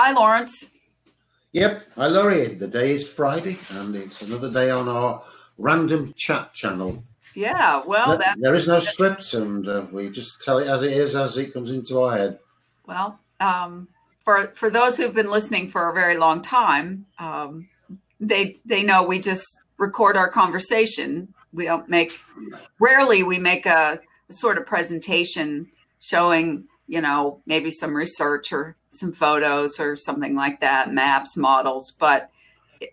Hi, Lawrence. Yep. Hi, Laurie. The day is Friday, and it's another day on our random chat channel. Yeah, well, There- that's there is no script, and uh, we just tell it as it is, as it comes into our head. well. Um, for for those who've been listening for a very long time, um, they they know we just record our conversation. We don't make. Rarely we make a sort of presentation showing, you know, maybe some research or some photos or something like that, maps, models, but.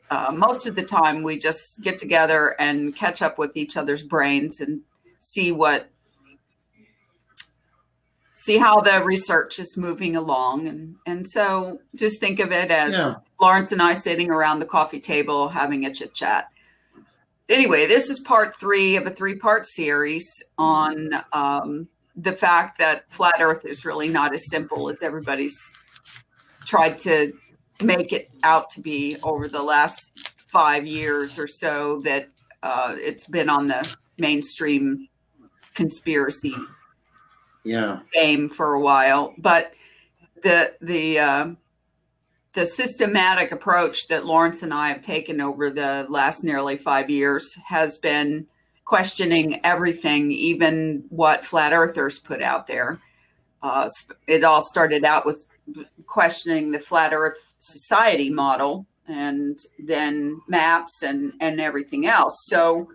Uh, most of the time, we just get together and catch up with each other's brains and see what see how the research is moving along and and so just think of it as Yeah. lawrence and i sitting around the coffee table having a chit chat anyway this is part three of a three part series on um, the fact that flat earth is really not as simple as everybody's tried to make it out to be over the last five years or so that uh, it's been on the mainstream conspiracy Yeah. game for a while, but the the uh, the systematic approach that Lawrence and I have taken over the last nearly five years has been questioning everything, even what flat earthers put out there. Uh, it all started out with questioning the flat Earth society model, and then maps and and everything else. So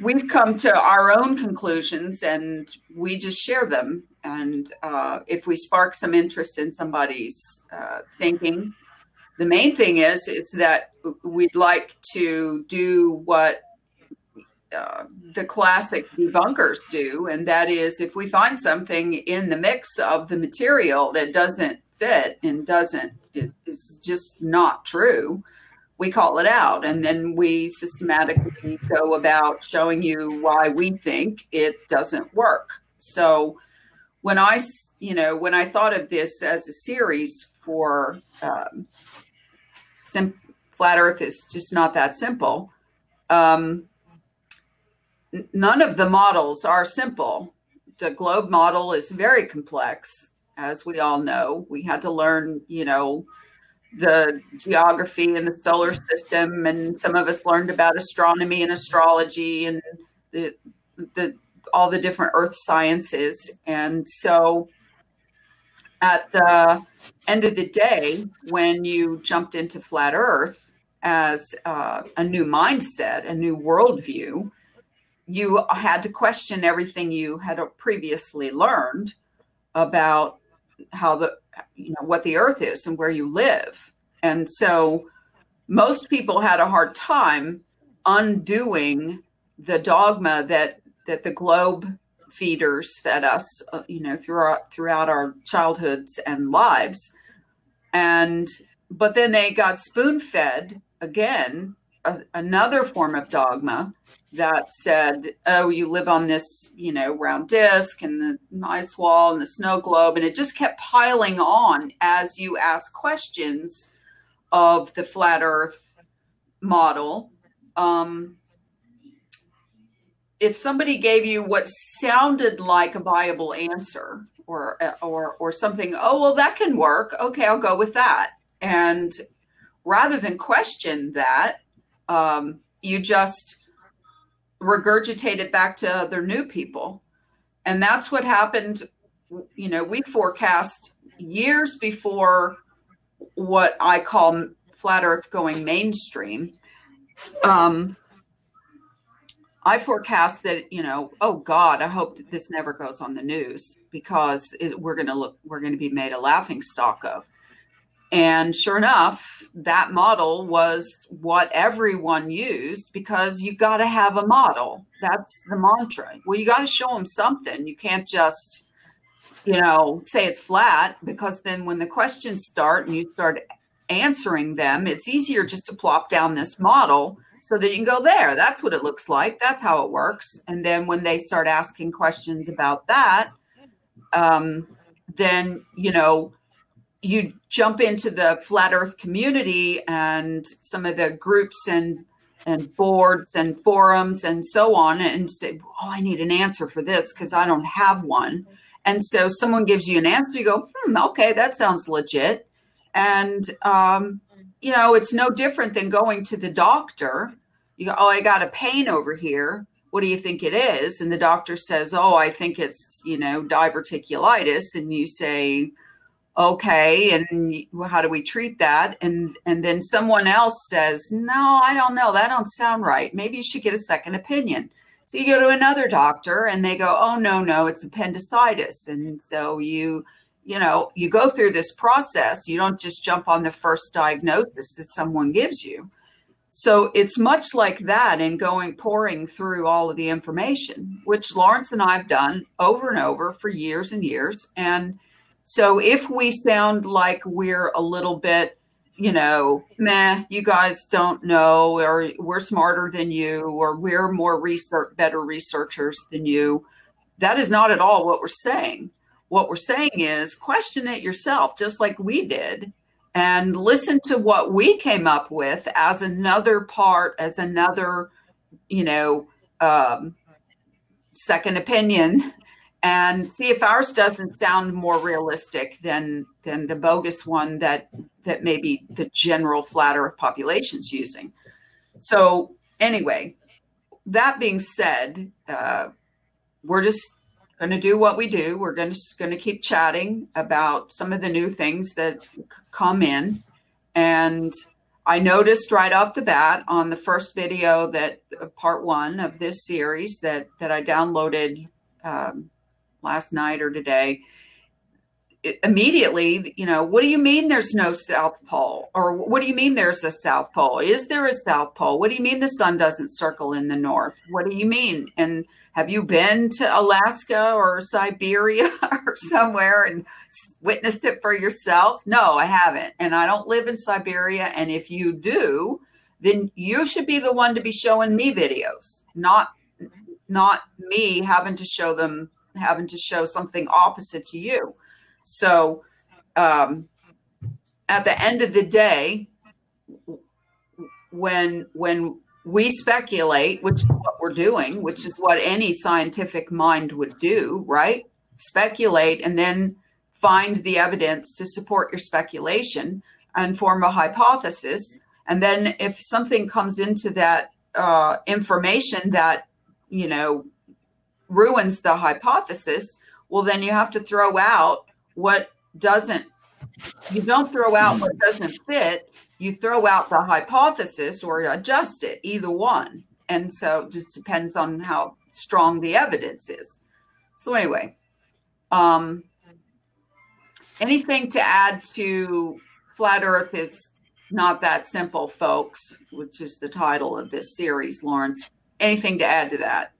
we've come to our own conclusions and we just share them. And uh, if we spark some interest in somebody's uh, thinking, the main thing is is that we'd like to do what uh, the classic debunkers do, and that is if we find something in the mix of the material that doesn't fit and doesn't is just not true, we call it out. And then we systematically go about showing you why we think it doesn't work. So when I, you know when i thought of this as a series for um, flat earth is just not that simple. Um, none of the models are simple. The globe model is very complex as we all know. We had to learn you know the geography and the solar system and some of us learned about astronomy and astrology and the the all the different earth sciences. And so at the end of the day when you jumped into flat earth as uh, a new mindset a new worldview you had to question everything you had previously learned about how the you know what the earth is and where you live. And so most people had a hard time undoing the dogma that that the globe feeders fed us uh, you know throughout throughout our childhoods and lives. And but then they got spoon fed again a, another form of dogma that said, "Oh, you live on this, you know, round disc and the ice wall and the snow globe," and it just kept piling on as you ask questions of the flat Earth model. Um, if somebody gave you what sounded like a viable answer, or or or something, oh well, that can work. Okay, I'll go with that. And rather than question that, um, you just regurgitate it back to other new people. And that's what happened. You know, we forecast years before what I call flat earth going mainstream. Um, I forecast that, you know, oh God, I hope that this never goes on the news because it, we're going to look, we're going to be made a laughing stock of. And sure enough, that model was what everyone used because you got to have a model. That's the mantra. Well, you got to show them something. You can't just, you know, say it's flat because then when the questions start and you start answering them, it's easier just to plop down this model so that you can go there. That's what it looks like. That's how it works. And then when they start asking questions about that, um, then, you know, you jump into the flat earth community and some of the groups and and boards and forums and so on and say oh i need an answer for this because i don't have one and so someone gives you an answer you go hmm okay that sounds legit And, um, you know, it's no different than going to the doctor. You go, oh, I got a pain over here. What do you think it is? And the doctor says, oh, I think it's, you know, diverticulitis. And you say, okay and how do we treat that? And and then someone else says no i don't know that don't sound right. Maybe you should get a second opinion. So you go to another doctor and they go oh no no it's appendicitis. And so you you know you go through this process. You don't just jump on the first diagnosis that someone gives you. So it's much like that in going pouring through all of the information which lawrence and i've done over and over for years and years. And so if we sound like we're a little bit, you know, meh, you guys don't know, or we're smarter than you, or we're more research, better researchers than you, that is not at all what we're saying. What we're saying is question it yourself, just like we did, and listen to what we came up with as another part, as another, you know, um, second opinion and see if ours doesn't sound more realistic than than the bogus one that that maybe the general flat earth population's using. So anyway that being said uh, we're just going to do what we do. We're going to going to keep chatting about some of the new things that come in. And i noticed right off the bat on the first video that uh, part one of this series that that i downloaded um, last night or today immediately you know what do you mean there's no south pole? Or what do you mean there's a south pole? Is there a south pole? What do you mean the sun doesn't circle in the north? What do you mean? And have you been to alaska or siberia or somewhere and witnessed it for yourself? No i haven't. And i don't live in siberia. And if you do then you should be the one to be showing me videos not not me having to show them having to show something opposite to you. So, um, at the end of the day, when when we speculate, which is what we're doing, which is what any scientific mind would do, right? Speculate and then find the evidence to support your speculation and form a hypothesis. And then if something comes into that uh, information that you know ruins the hypothesis, well, then you have to throw out what doesn't, you don't throw out what doesn't fit, you throw out the hypothesis or adjust it, either one. And so it just depends on how strong the evidence is. So, anyway, um, anything to add to Flat Earth is not that simple, folks, which is the title of this series, Lawrence. Anything to add to that?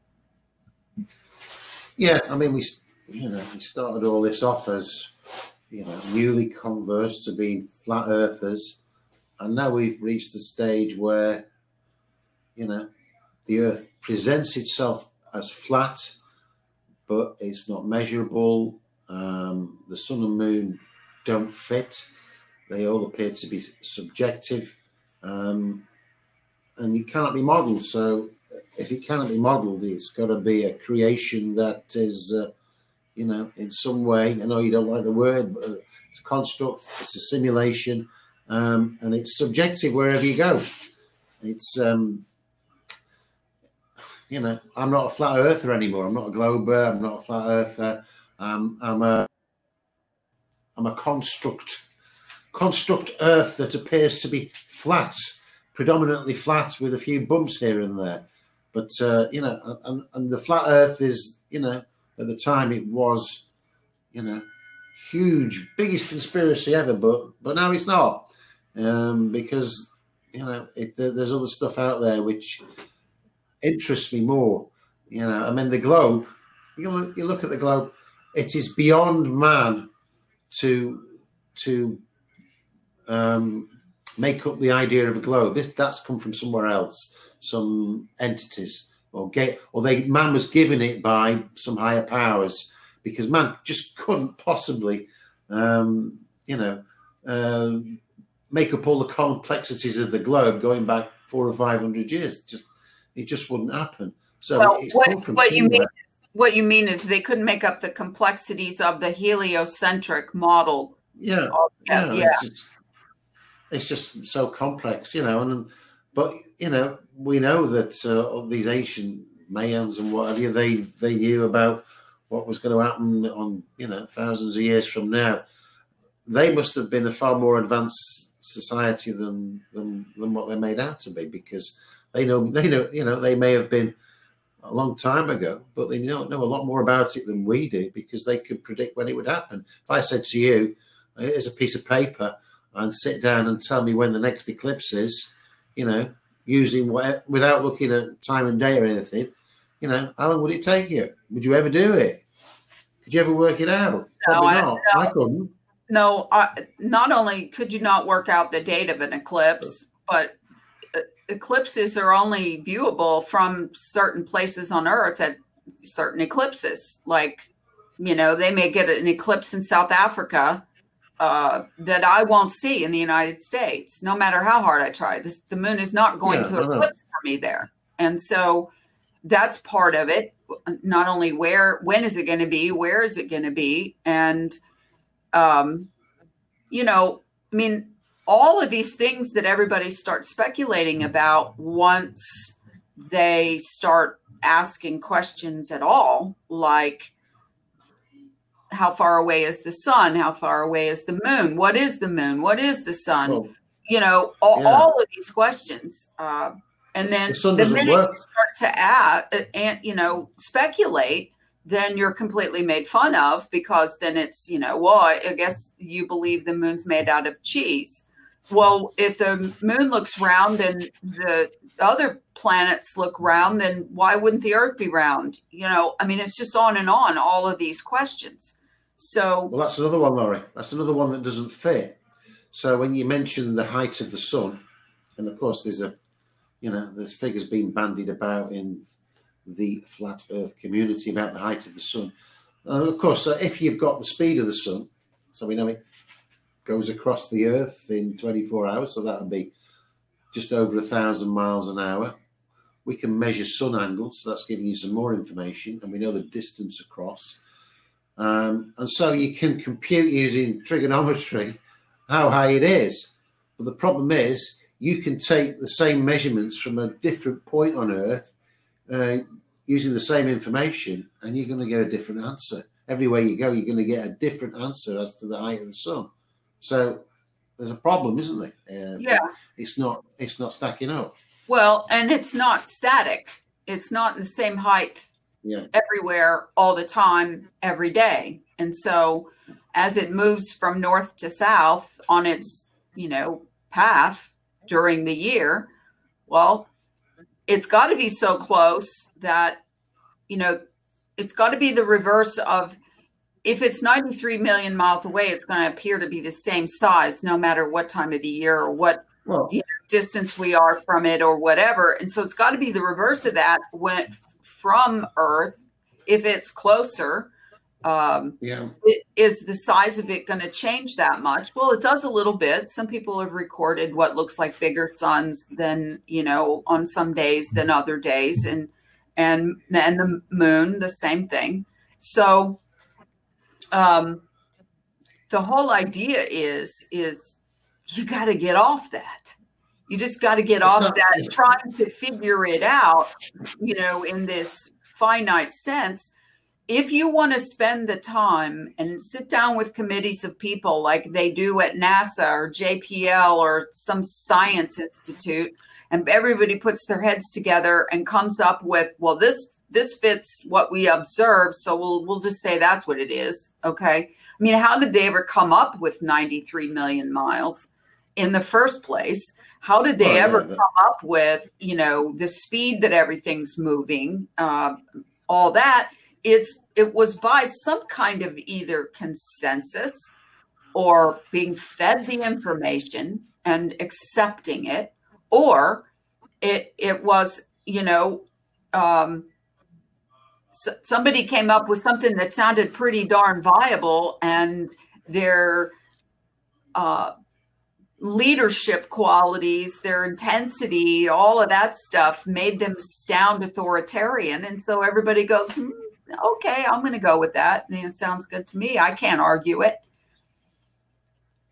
Yeah, I mean, we you know we started all this off as you know newly converts to being flat earthers, and now we've reached the stage where you know the Earth presents itself as flat, but it's not measurable. Um, the sun and moon don't fit; they all appear to be subjective, um, and you cannot be modelled. So if it cannot be modelled, it's got to be a creation that is, uh, you know, in some way. I know you don't like the word, but it's a construct, it's a simulation, um, and it's subjective wherever you go. It's, um, you know, I'm not a flat earther anymore. I'm not a glober. I'm not a flat earther. I'm a, I'm a construct, construct Earth that appears to be flat, predominantly flat with a few bumps here and there. But uh, you know, and, and the flat Earth is, you know, at the time it was, you know, huge, biggest conspiracy ever. But but now it's not, um, because you know it, there's other stuff out there which interests me more. You know, I mean the globe. You look, you look at the globe. It is beyond man to to um, make up the idea of a globe. This that's come from somewhere else some entities or get or they man was given it by some higher powers because man just couldn't possibly um, you know uh, make up all the complexities of the globe going back four or five hundred years just it just wouldn't happen so well, what, what you mean what you mean is they couldn't make up the complexities of the heliocentric model yeah yeah, yeah. It's, just, it's just so complex, you know. And but you know, we know that uh, these ancient Mayans and whatever they they knew about what was going to happen on you know thousands of years from now. They must have been a far more advanced society than than, than what they're made out to be because they know they know you know they may have been a long time ago, but they know, know a lot more about it than we do because they could predict when it would happen. If I said to you, here's a piece of paper and sit down and tell me when the next eclipse is, you know, using what, without looking at time and day or anything, you know, how long would it take you? Would you ever do it? Could you ever work it out? Probably no, not. I, I couldn't. No, I, not only could you not work out the date of an eclipse, but eclipses are only viewable from certain places on Earth at certain eclipses. Like, you know, they may get an eclipse in South Africa uh, that I won't see in the United States, no matter how hard I try. This, the moon is not going yeah, to eclipse for me there, and so that's part of it. Not only where, when is it going to be, where is it going to be, and um, you know, I mean, all of these things that everybody starts speculating about once they start asking questions at all, like how far away is the sun? How far away is the moon? What is the moon? What is the sun? Well, you know, all, yeah. all, of these questions. Uh, and then the, the minute work. you start to add uh, and you know speculate, then you're completely made fun of because then it's you know, well, I guess you believe the moon's made out of cheese. Well, if the moon looks round and the other planets look round, then why wouldn't the Earth be round? You know, I mean, it's just on and on. All of these questions. So, well, that's another one, Laurie. That's another one that doesn't fit. So, when you mention the height of the sun, and of course, there's a, you know, there's figures being bandied about in the flat Earth community about the height of the sun. Uh, of course, if you've got the speed of the sun, so we know it goes across the Earth in 24 hours, so that would be just over a thousand miles an hour. We can measure sun angles, so that's giving you some more information, and we know the distance across. Um, and so you can compute using trigonometry how high it is. But the problem is, you can take the same measurements from a different point on Earth uh, using the same information, and you're going to get a different answer. Everywhere you go, you're going to get a different answer as to the height of the sun. So there's a problem, isn't there? Uh, yeah, it's not it's not stacking up. Well, and it's not static. It's not the same height yeah. everywhere all the time, every day. And so as it moves from north to south on its, you know, path during the year, well, it's got to be so close that, you know, it's got to be the reverse of if it's 93 million miles away, it's going to appear to be the same size no matter what time of the year or what well, you know, distance we are from it or whatever. And so it's got to be the reverse of that when from Earth, if it's closer, um, yeah, is the size of it going to change that much? Well, it does a little bit. Some people have recorded what looks like bigger suns than you know on some days than other days, and and and the moon the same thing. So, um, the whole idea is is you got to get off that. You just got to get it's off not, that trying to figure it out, you know, in this finite sense. If you want to spend the time and sit down with committees of people like they do at NASA or JPL or some science institute, and everybody puts their heads together and comes up with, well, this this fits what we observe, so we'll we'll just say that's what it is. Okay. I mean, how did they ever come up with 93 million miles in the first place? How did they oh, ever yeah, come up with, you know, the speed that everything's moving, uh, all that? It's it was by some kind of either consensus or being fed the information and accepting it, or it it was, you know, um, somebody came up with something that sounded pretty darn viable, and their uh, leadership qualities, their intensity, all of that stuff made them sound authoritarian. And so everybody goes, hmm, okay, I'm going to go with that. it sounds good to me. I can't argue it.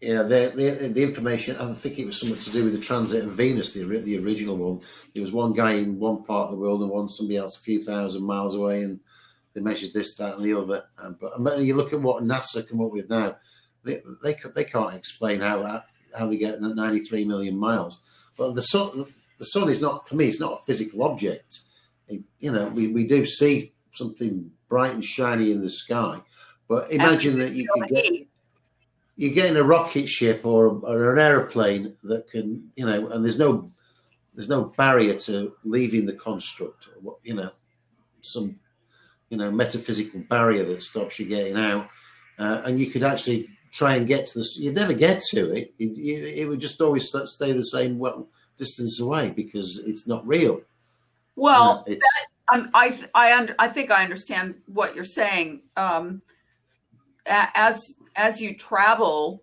Yeah, the, the, the information. I think it was something to do with the transit of Venus, the the original one. There was one guy in one part of the world and one somebody else a few thousand miles away, and they measured this, that, and the other. But you look at what NASA come up with now. They they, they can't explain how how they get 93 million miles. But the sun the sun is not for me. It's not a physical object. It, you know, we, we do see something bright and shiny in the sky, but imagine that you can get you get in a rocket ship or, or an aeroplane that can, you know, and there's no there's no barrier to leaving the construct. You know, some you know metaphysical barrier that stops you getting out, uh, and you could actually try and get to this. You'd never get to it. It, it, it would just always stay the same well distance away because it's not real. Well, know, that, um, I I under, I think I understand what you're saying. Um, as as you travel,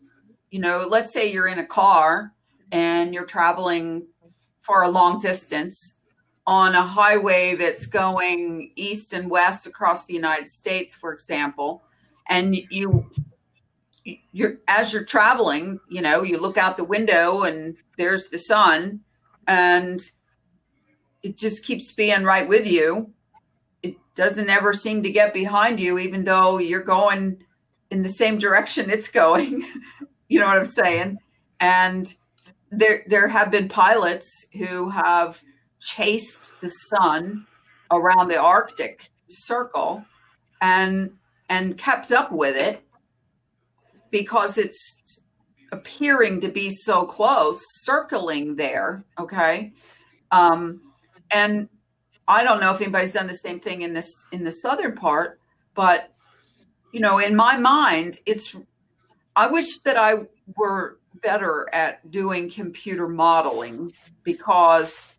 you know, let's say you're in a car and you're traveling for a long distance on a highway that's going east and west across the United States, for example, and you you're as you're traveling, you know, you look out the window and there's the sun and it just keeps being right with you. It doesn't ever seem to get behind you, even though you're going in the same direction it's going. you know what I'm saying? And there there have been pilots who have chased the sun around the Arctic circle and and kept up with it because it's appearing to be so close, circling there. Okay. Um, and I don't know if anybody's done the same thing in this in the southern part, but you know, in my mind, it's, I wish that I were better at doing computer modeling because,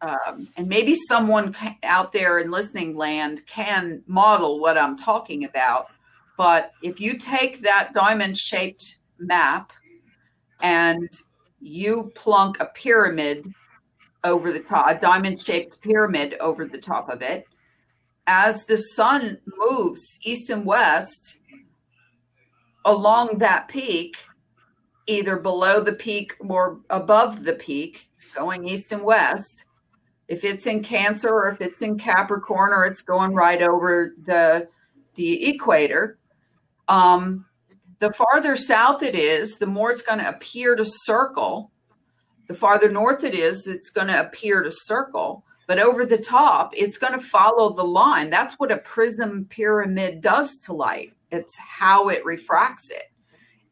um, and maybe someone out there in listening land can model what I'm talking about. But if you take that diamond shaped map and you plunk a pyramid over the top, a diamond shaped pyramid over the top of it, as the sun moves east and west along that peak, either below the peak or above the peak, going east and west, if it's in Cancer or if it's in Capricorn or it's going right over the the equator, um, the farther south it is, the more it's going to appear to circle. The farther north it is, it's going to appear to circle. But over the top, it's going to follow the line. That's what a prism pyramid does to light. It's how it refracts it.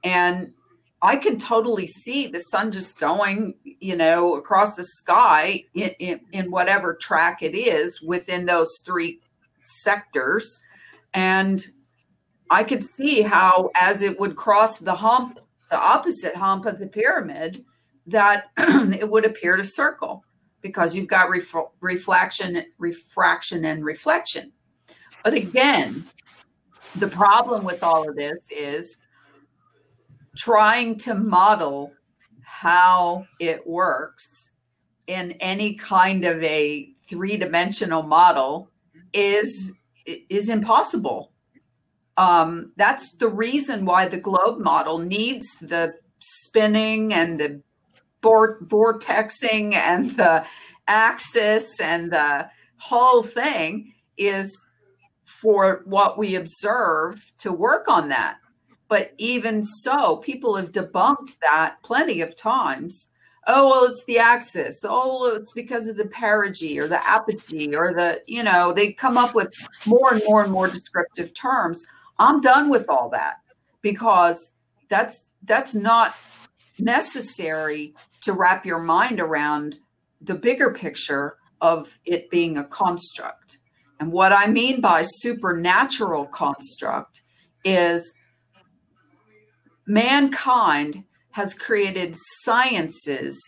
And I can totally see the sun just going, you know, across the sky in, in, in, whatever track it is within those three sectors. And I could see how, as it would cross the hump, the opposite hump of the pyramid, that it would appear to circle because you've got ref- reflection, refraction, and reflection. But again, the problem with all of this is trying to model how it works in any kind of a three-dimensional model is is impossible. Um, that's the reason why the globe model needs the spinning and the vortexing and the axis and the whole thing is for what we observe to work on that. But even so, people have debunked that plenty of times. Oh, well, it's the axis. Oh, it's because of the perigee or the apogee or the, you know, they come up with more and more and more descriptive terms. I'm done with all that because that's that's not necessary to wrap your mind around the bigger picture of it being a construct. And what I mean by supernatural construct is mankind has created sciences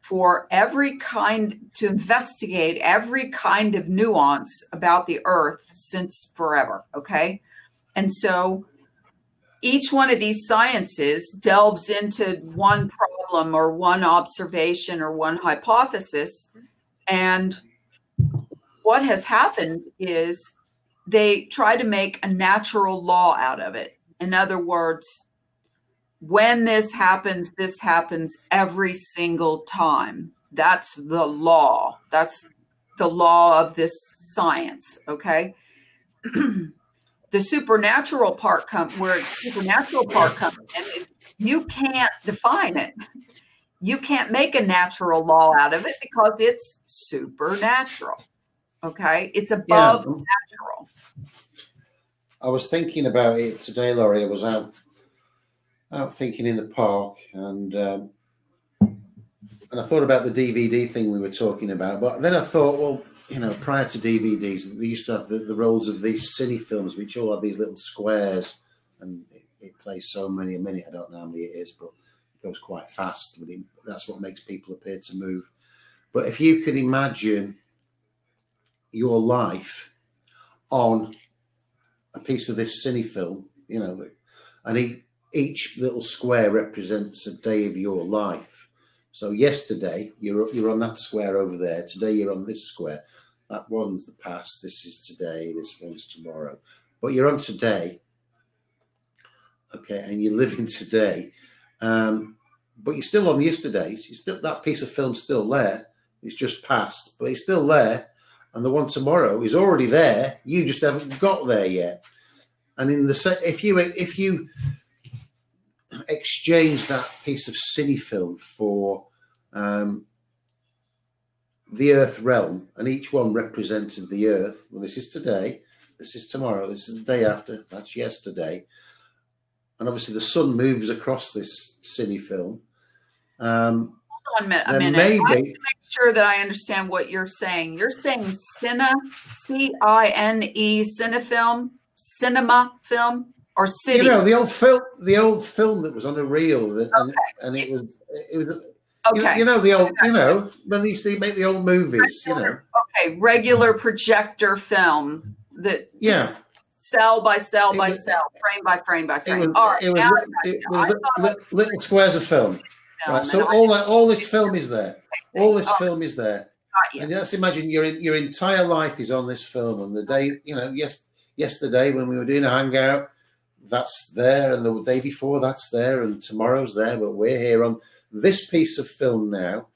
for every kind to investigate every kind of nuance about the earth since forever. Okay. And so each one of these sciences delves into one problem or one observation or one hypothesis. And what has happened is they try to make a natural law out of it. In other words, when this happens, this happens every single time. That's the law. That's the law of this science. Okay. the supernatural part comes where supernatural part comes in is you can't define it. You can't make a natural law out of it because it's supernatural. Okay. It's above yeah. natural. I was thinking about it today, Laurie. I was out out thinking in the park and um, and I thought about the DVD thing we were talking about, but then I thought, well, you know, prior to DVDs, they used to have the, the rolls of these cine films, which all have these little squares, and it, it, plays so many a minute. I don't know how many it is, but it goes quite fast. But it, that's what makes people appear to move. But if you could imagine your life on a piece of this cine film, you know, and each little square represents a day of your life so yesterday you're you're on that square over there. Today you're on this square. That one's the past. This is today. This one's tomorrow. But you're on today. Okay, and you're living today. Um, but you're still on yesterday's. You still that piece of film's still there. It's just past, but it's still there. And the one tomorrow is already there. You just haven't got there yet. And in the if you if you exchange that piece of cine film for um, the Earth realm, and each one represented the Earth. Well, this is today, this is tomorrow, this is the day after, that's yesterday. And obviously, the sun moves across this cine film. Um, Hold on a minute. Maybe, I make sure that I understand what you're saying. You're saying cine, C I N E, cinefilm, cinema film or CD. You know the old film, the old film that was on a reel, that, okay. and, and, it was it was. Okay. You, you know the old, you know when they used to make the old movies. Regular, you know. Okay, regular projector film that. Yeah. Cell by cell it by was, cell, frame by frame by frame. It was, all right, it was, it was little, little squares of film. Right, so all that, all this film is there. All this oh. film is there. And let's imagine your your entire life is on this film, and the day you know, yes, yesterday when we were doing a hangout, that's there, and the day before that's there, and tomorrow's there, but we're here on this piece of film now.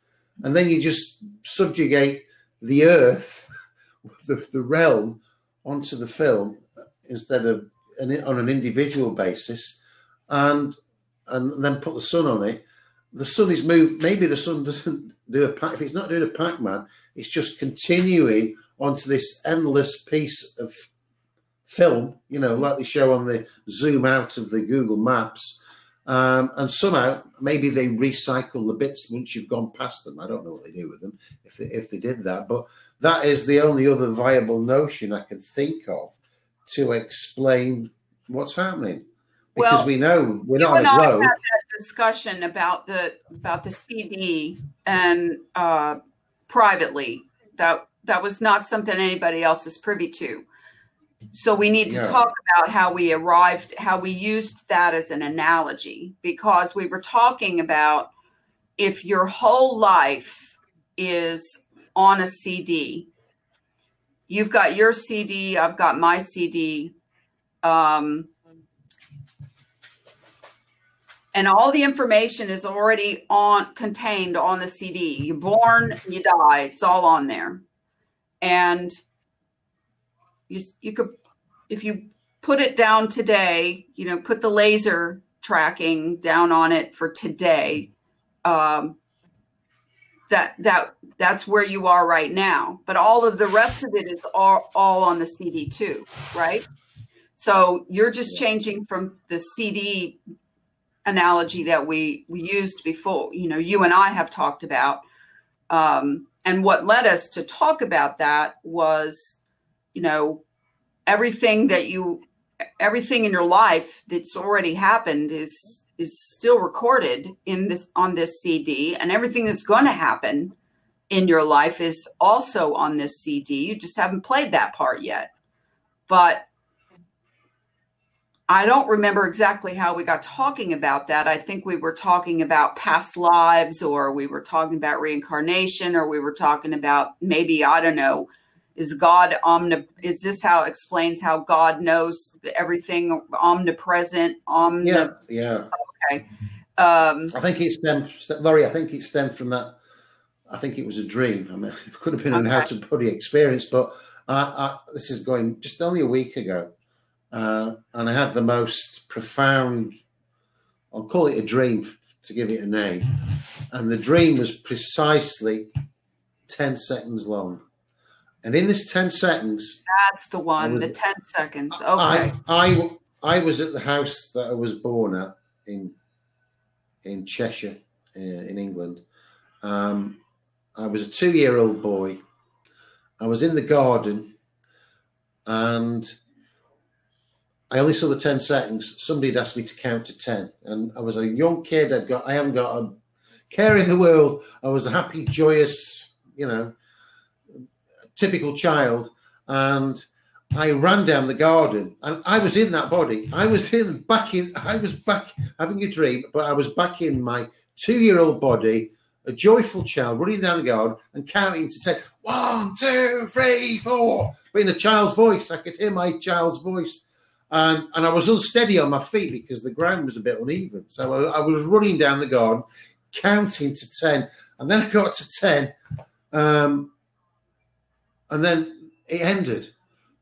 And then you just subjugate the earth, the, the realm, onto the film instead of an, on an individual basis, and and then put the sun on it. The sun is moved. Maybe the sun doesn't do a pack. If it's not doing a Pac-Man, it's just continuing onto this endless piece of film, you know, like they show on the zoom out of the Google Maps. Um, and somehow maybe they recycle the bits once you've gone past them. I don't know what they do with them if they, if they did that, but that is the only other viable notion I can think of to explain what's happening. Because well, we know we're not on globe. Had that discussion about the about the CD and uh, privately that that was not something anybody else is privy to. So we need to yeah. talk about how we arrived, how we used that as an analogy, because we were talking about if your whole life is on a CD, you've got your CD, I've got my CD, um, and all the information is already on contained on the CD. You're born, you die, it's all on there. And you you could if you put it down today, you know, put the laser tracking down on it for today. Um, that that that's where you are right now. But all of the rest of it is all, all on the CD too, right? So you're just changing from the CD analogy that we we used before. You know, you and I have talked about. Um, and what led us to talk about that was you know, everything that you, everything in your life that's already happened is is still recorded in this on this CD, and everything that's going to happen in your life is also on this CD. You just haven't played that part yet. But I don't remember exactly how we got talking about that. I think we were talking about past lives, or we were talking about reincarnation, or we were talking about maybe, I don't know, is God omni? Is this how it explains how God knows everything, omnipresent, omni? Yeah, yeah. Okay. Um, I think it stemmed, Laurie. I think it stemmed from that. I think it was a dream. I mean, it could have been an Okay. out of body experience, but I, I, this is going just only a week ago, uh, and I had the most profound. I'll call it a dream to give it a name, and the dream was precisely ten seconds long, and in this ten seconds, that's the one. was- The ten seconds. Okay. I, I I was at the house that I was born at in in Cheshire, uh, in England. Um, I was a two-year-old boy. I was in the garden, and I only saw the ten seconds. Somebody had asked me to count to ten, and I was a young kid. I'd got I haven't got a care in the world. I was a happy, joyous, you know, typical child, and I ran down the garden and I was in that body. I was in back in I was back having a dream, but I was back in my two-year-old body, a joyful child running down the garden and counting to ten. One, two, three, four. But in a child's voice, I could hear my child's voice. And and I was unsteady on my feet because the ground was a bit uneven. So I, I was running down the garden, counting to ten. And then I got to ten. Um, and then it ended.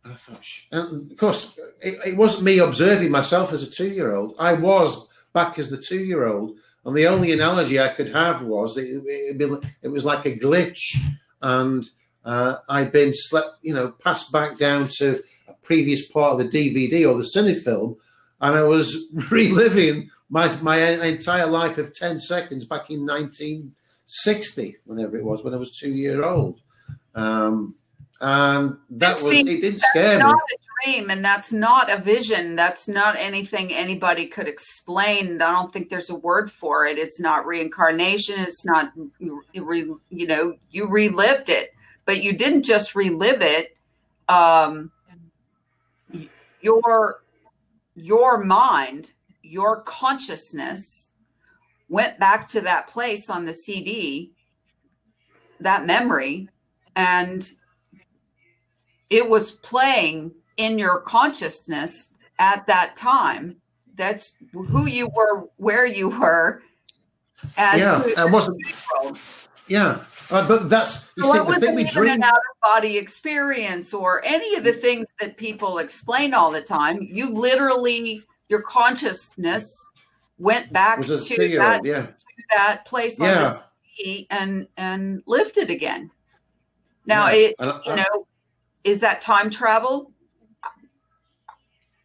And I thought, and of course, it, it wasn't me observing myself as a two year old. I was back as the two year old. And the only analogy I could have was it, it, it was like a glitch. And uh, I'd been slept, you know, passed back down to a previous part of the DVD or the cine film, And I was reliving my, my entire life of 10 seconds back in 1960, whenever it was, when I was two year old. Um, and that was it didn't scare me. not a dream and that's not a vision. That's not anything anybody could explain. I don't think there's a word for it. It's not reincarnation. It's not you know you relived it. But you didn't just relive it um your your mind your consciousness went back to that place on the cd that memory and it was playing in your consciousness at that time. That's who you were, where you were. As Yeah, to- I wasn't. Yeah, uh, but that's you So see it the wasn't thing we even dream. an out of body experience or any of the things that people explain all the time. You literally, your consciousness went back to that, yeah. to that place on the CD and and lived it again. Now, Yeah. it And I- you know, is that time travel?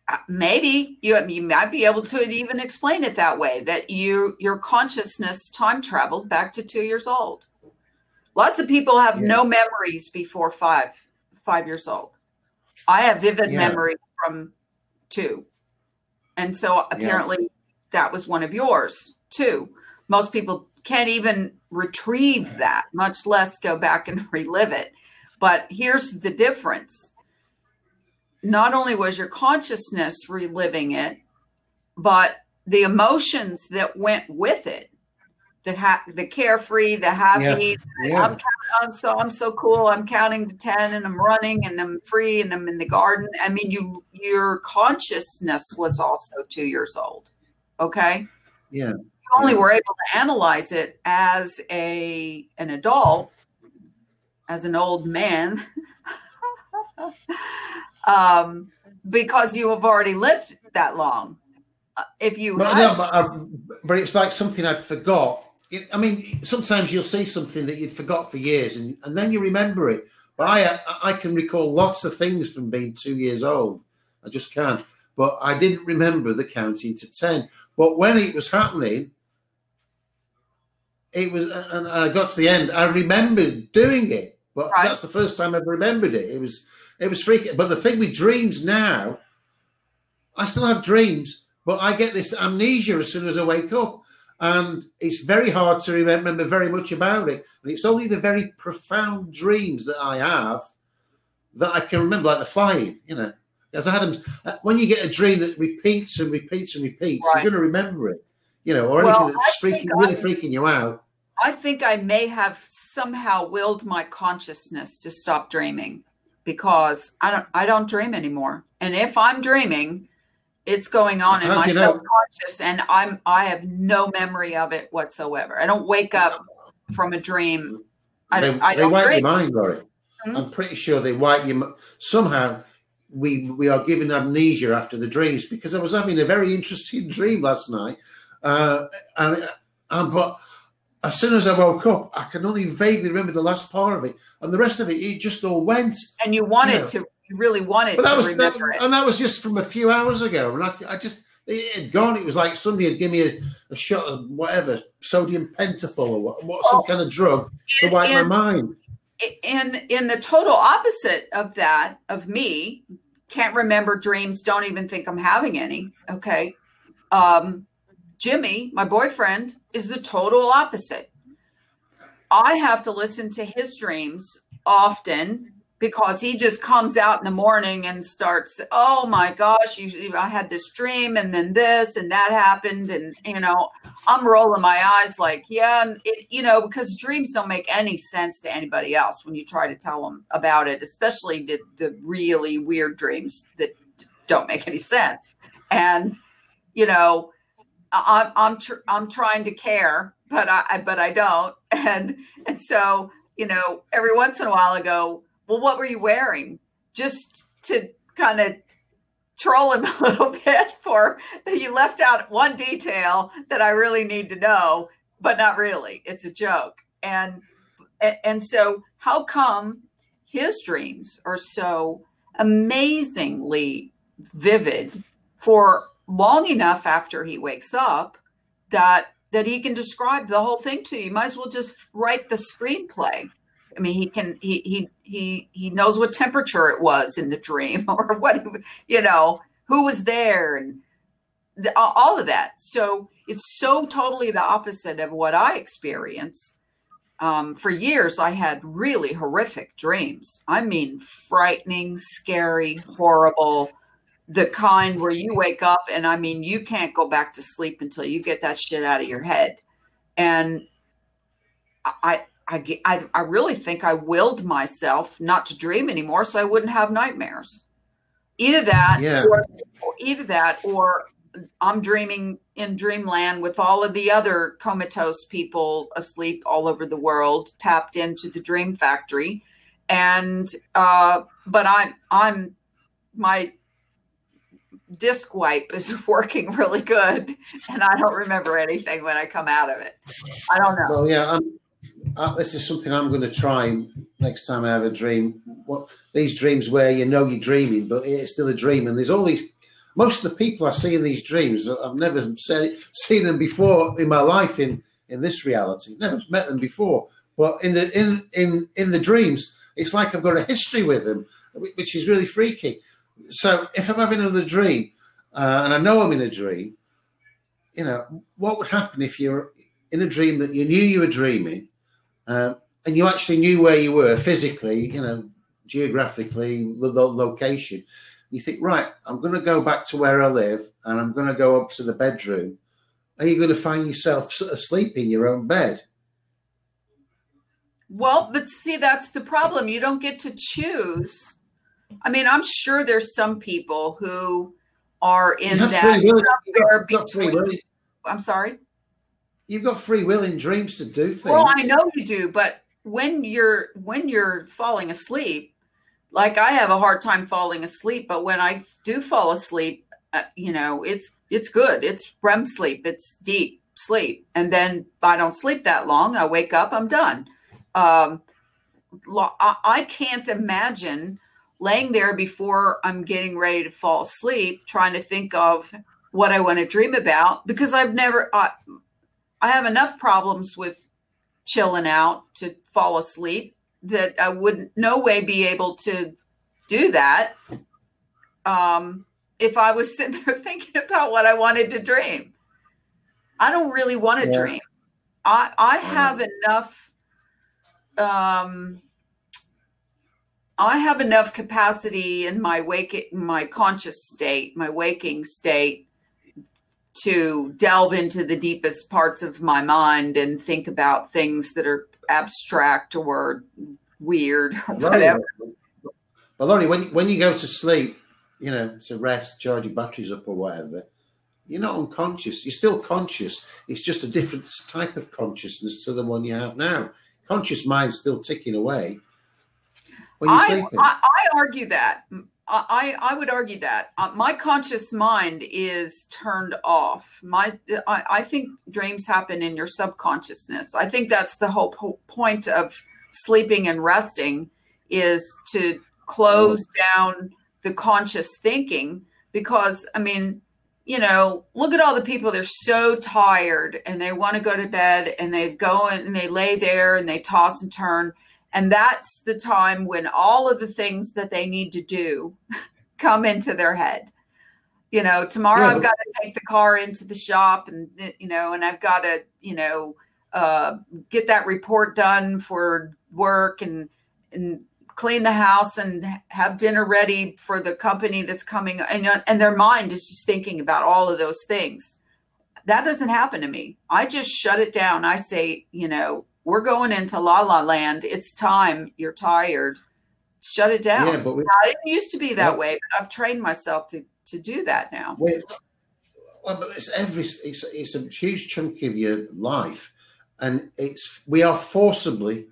Uh, Maybe you you might be able to even explain it that way that you your consciousness time traveled back to two years old. Lots of people have Yeah. no memories before five five years old. I have vivid Yeah. memories from two, and so apparently that was one of yours too. Most people can't even retrieve that, much less go back and relive it. But here's the difference. Not only was your consciousness reliving it, but the emotions that went with it, the ha- the carefree, the happy, Yeah. I'm, count- I'm so I'm so cool. I'm counting to ten, and I'm running, and I'm free, and I'm in the garden. I mean, you your consciousness was also two years old. Okay, Yeah. you only Yeah. were able to analyze it as a an adult, as an old man, um, because you have already lived that long. Uh, If you But, no, but, um, but it's like something I'd forgot. It, I mean, sometimes you'll see something that you'd forgot for years, and, and then you remember it. But I, I can recall lots of things from being two years old. I just can't. But I didn't remember the counting to ten. But when it was happening, it was, and I got to the end. I remembered doing it, but Right. that's the first time I've remembered it. It was, it was freaking. But the thing with dreams now, I still have dreams, but I get this amnesia as soon as I wake up. And it's very hard to remember very much about it. And it's only the very profound dreams that I have that I can remember, like the flying, you know. As Adams, uh, when you get a dream that repeats and repeats and repeats, Right. you're going to remember it, you know, or Well, anything that's freaking, really I- freaking you out. I think I may have somehow willed my consciousness to stop dreaming because I don't I don't dream anymore. And if I'm dreaming, It's going on in How'd my you know? subconscious, and I'm I have no memory of it whatsoever. I don't wake up from a dream. I, they, I they don't wipe dream. your mind, Laurie. Mhm. I'm pretty sure they wipe your. Somehow, we we are given amnesia after the dreams because I was having a very interesting dream last night, uh, and and but as soon as I woke up, I can only vaguely remember the last part of it, and the rest of it, it just all went. and you wanted Yeah. to, you really wanted But that to was that, and that was just from a few hours ago, and I, I just it had gone. It was like somebody had given me a, a shot of whatever sodium pentothal or what, what some kind of drug to wipe and- my mind. in in the total opposite of that of me can't remember dreams don't even think i'm having any okay um jimmy my boyfriend is the total opposite. I have to listen to his dreams often because he just comes out in the morning and starts oh my gosh you, i had this dream and then this and that happened. And you know i'm rolling my eyes like yeah it, you know because dreams don't make any sense to anybody else when you try to tell them about it especially the, the really weird dreams that don't make any sense. And you know I'm I'm tr- I'm trying to care, but I but I don't, and and so you know every once in a while I go, well, what were you wearing? Just to kind of troll him a little bit for that you left out one detail that I really need to know, but not really. It's a joke, and, and so how come his dreams are so amazingly vivid for long enough after he wakes up that that he can describe the whole thing to you. You might as well just write the screenplay. I mean, he can he he he he knows what temperature it was in the dream or what you know who was there and the, all of that. So it's so totally the opposite of what I experience. Um, for years, I had really horrific dreams. I mean, frightening, scary, horrible the kind where you wake up and I mean you can't go back to sleep until you get that shit out of your head. And I I I, I really think I willed myself not to dream anymore so I wouldn't have nightmares. Either that Yeah. or, or either that or I'm dreaming in dreamland with all of the other comatose people asleep all over the world tapped into the dream factory and uh but I'm I'm my disc wipe is working really good and I don't remember anything when I come out of it. I don't know. Well, yeah, uh, this is something I'm going to try next time I have a dream. What these dreams where you know you're dreaming, but it's still a dream, and there's all these. Most of the people I see in these dreams, I've never se- seen them before in my life in in this reality. Never met them before, but in the in in in the dreams, it's like I've got a history with them, which is really freaky. So if I'm having another dream, uh, and I know I'm in a dream, you know, what would happen if you're in a dream that you knew you were dreaming, um, and you actually knew where you were physically, you know, geographically, lo- location. You think, right, I'm going to go back to where I live, and I'm going to go up to the bedroom. Are you going to find yourself asleep in your own bed? Well, but see, that's the problem. You don't get to choose. I mean, I'm sure there's some people who are in that free will. You've got, you've got free between- will. I'm sorry. You've got free will in dreams to do things. Well, I know you do, but when you're when you're falling asleep, like I have a hard time falling asleep, but when I do fall asleep, uh, you know, it's it's good. It's REM sleep. It's deep sleep, and then I don't sleep that long. I wake up. I'm done. Um, I, I can't imagine laying there before I'm getting ready to fall asleep, trying to think of what I want to dream about because I've never. I, I have enough problems with chilling out to fall asleep that I wouldn't no way be able to do that um, if I was sitting there thinking about what I wanted to dream. I don't really want to Yeah. dream. I I have enough um I have enough capacity in my wake my conscious state, my waking state to delve into the deepest parts of my mind and think about things that are abstract or weird or whatever. But Lori, when when you go to sleep, you know, to rest, charge your batteries up or whatever, you're not unconscious. You're still conscious. It's just a different type of consciousness to the one you have now. Conscious mind's still ticking away. I, I, I, argue that. I, I would argue that uh, my conscious mind is turned off. My I, I think dreams happen in your subconsciousness. I think that's the whole po- point of sleeping and resting is to close down the conscious thinking because I mean you know, look at all the people, they're so tired and they want to go to bed and they go and they lay there and they toss and turn. And that's the time when all of the things that they need to do come into their head. You know, tomorrow yeah, I've got to take the car into the shop and, you know, and I've got to, you know, uh, get that report done for work and, and clean the house and have dinner ready for the company that's coming and, and their mind is just thinking about all of those things. That doesn't happen to me. I just shut it down. I say you know we're going into la la land. It's time. You're tired. Shut it down. Yeah, but we, now, it used to be that well, way but i've trained myself to to do that now. Well, well but it's every it's, it's a huge chunk of your life and it's we are forcibly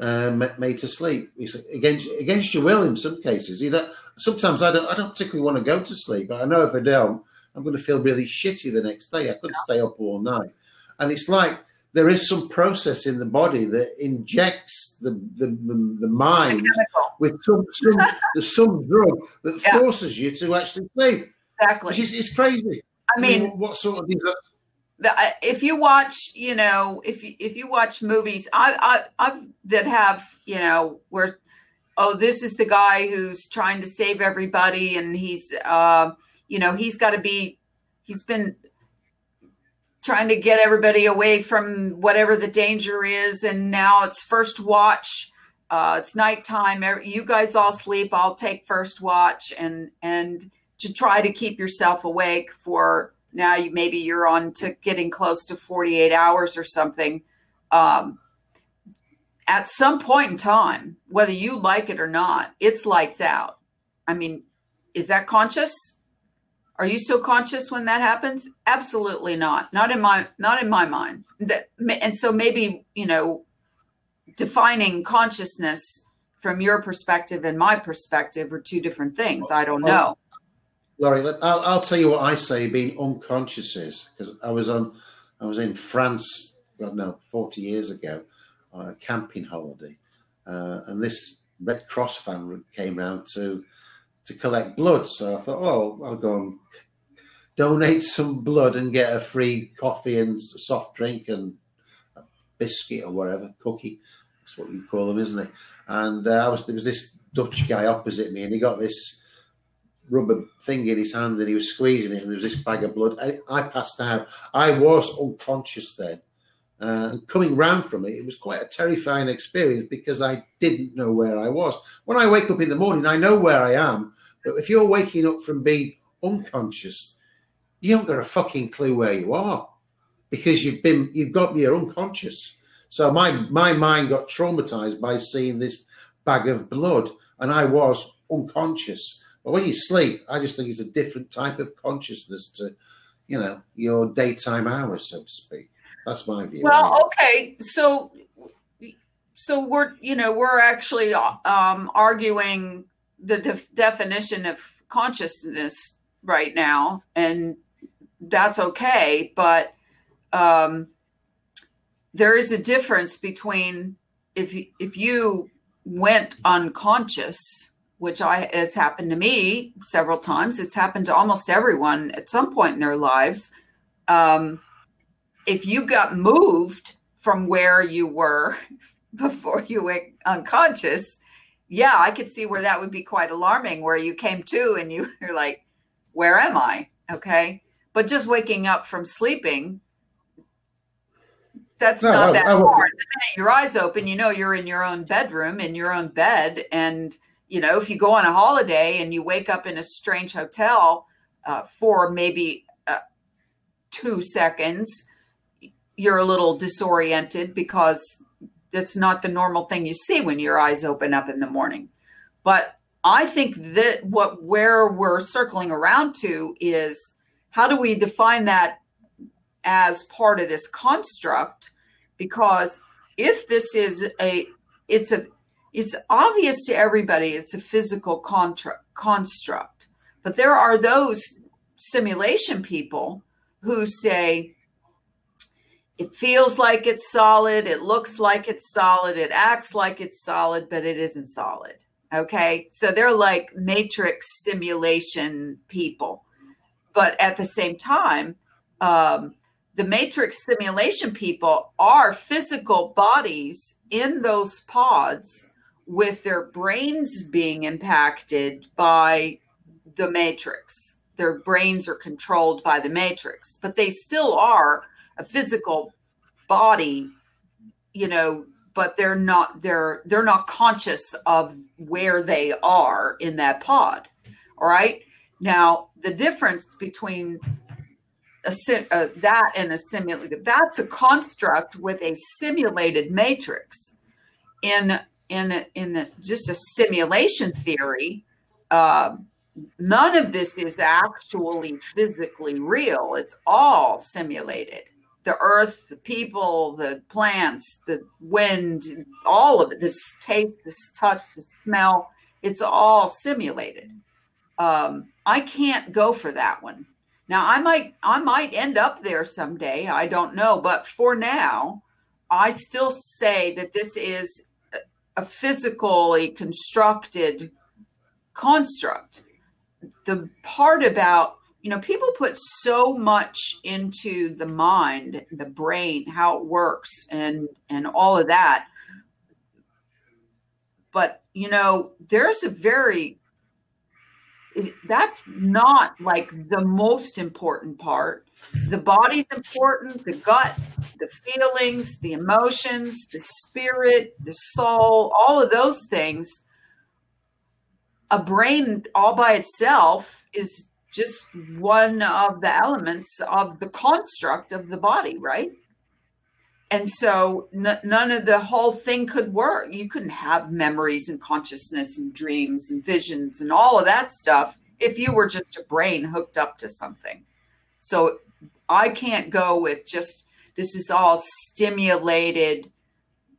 um, made to sleep. It's against against your will in some cases. You know, sometimes I don't I don't particularly want to go to sleep, but I know if I don't, I'm going to feel really shitty the next day. I couldn't stay up all night, and it's like there is some process in the body that injects the the, the, the mind with some some some drug that yeah. forces you to actually sleep. Exactly, which is it's crazy. I mean, I mean what sort of these? the, if you watch, you know, if you, if you watch movies, I, I, I've that have, you know, where, oh, this is the guy who's trying to save everybody, and he's, uh, you know, he's got to be, he's been trying to get everybody away from whatever the danger is, and now it's first watch. Uh, it's nighttime. You guys all sleep. I'll take first watch, and and to try to keep yourself awake for now you maybe you're on to getting close to 48 hours or something um, at some point in time whether you like it or not it's lights out i mean is that conscious are you still conscious when that happens? Absolutely not. Not in my not in my mind. That and so maybe you know defining consciousness from your perspective and my perspective are two different things. I don't know. Lori, I'll, I'll tell you what I say being unconscious is because I was on, I was in France, God no, forty years ago, on a camping holiday, uh, and this Red Cross fan came round to to collect blood. So I thought, oh, I'll go and donate some blood and get a free coffee and soft drink and a biscuit or whatever cookie. That's what you call them, isn't it? And uh, I was there was this Dutch guy opposite me, and he got this rubber thing in his hand and he was squeezing it and there was this bag of blood. I, I passed out. I was unconscious then. Uh, coming round from it, it was quite a terrifying experience because I didn't know where I was. When I wake up in the morning, I know where I am. But if you're waking up from being unconscious, you haven't got a fucking clue where you are because you've been you've got you're unconscious. So my my mind got traumatized by seeing this bag of blood, and I was unconscious. But when you sleep, I just think it's a different type of consciousness to, you know, your daytime hours, so to speak. That's my view. Well, okay, so so we're you know we're actually um, arguing the def- definition of consciousness right now, and that's okay. But um, there is a difference between if if you went unconscious which I has happened to me several times. It's happened to almost everyone at some point in their lives. Um, if you got moved from where you were before you went unconscious, yeah, I could see where that would be quite alarming. Where you came to and you, you're like, "Where am I?" Okay, but just waking up from sleeping. That's no, not I, that I, hard. your eyes open, you know you're in your own bedroom, in your own bed, and you know, if you go on a holiday and you wake up in a strange hotel uh, for maybe uh, two seconds, you're a little disoriented because that's not the normal thing you see when your eyes open up in the morning. But I think that what where we're circling around to is how do we define that as part of this construct? Because if this is a it's a it's obvious to everybody it's a physical contra- construct but there are those simulation people who say it feels like it's solid it looks like it's solid it acts like it's solid but it isn't solid okay so they're like matrix simulation people but at the same time um, the matrix simulation people are physical bodies in those pods with their brains being impacted by the matrix. Their brains are controlled by the matrix, but they still are a physical body, you know, but they're not they're they're not conscious of where they are in that pod. All right? Now, the difference between a, uh, that and a simulated that's a construct with a simulated matrix in in in just a simulation theory, uh, none of this is actually physically real. It's all simulated. The earth, the people, the plants, the wind, all of it, this taste, this touch, the smell, it's all simulated. Um, I can't go for that one. Now I might I might end up there someday. I don't know, but for now, I still say that this is a physically constructed construct. The part about, you know, people put so much into the mind, the brain, how it works and and all of that. But, you know, there's a very that's not like the most important part. The body's important, the gut, the feelings, the emotions, the spirit, the soul, all of those things. A brain all by itself is just one of the elements of the construct of the body, right? And so n- none of the whole thing could work. You couldn't have memories and consciousness and dreams and visions and all of that stuff if you were just a brain hooked up to something. So I can't go with just this is all stimulated.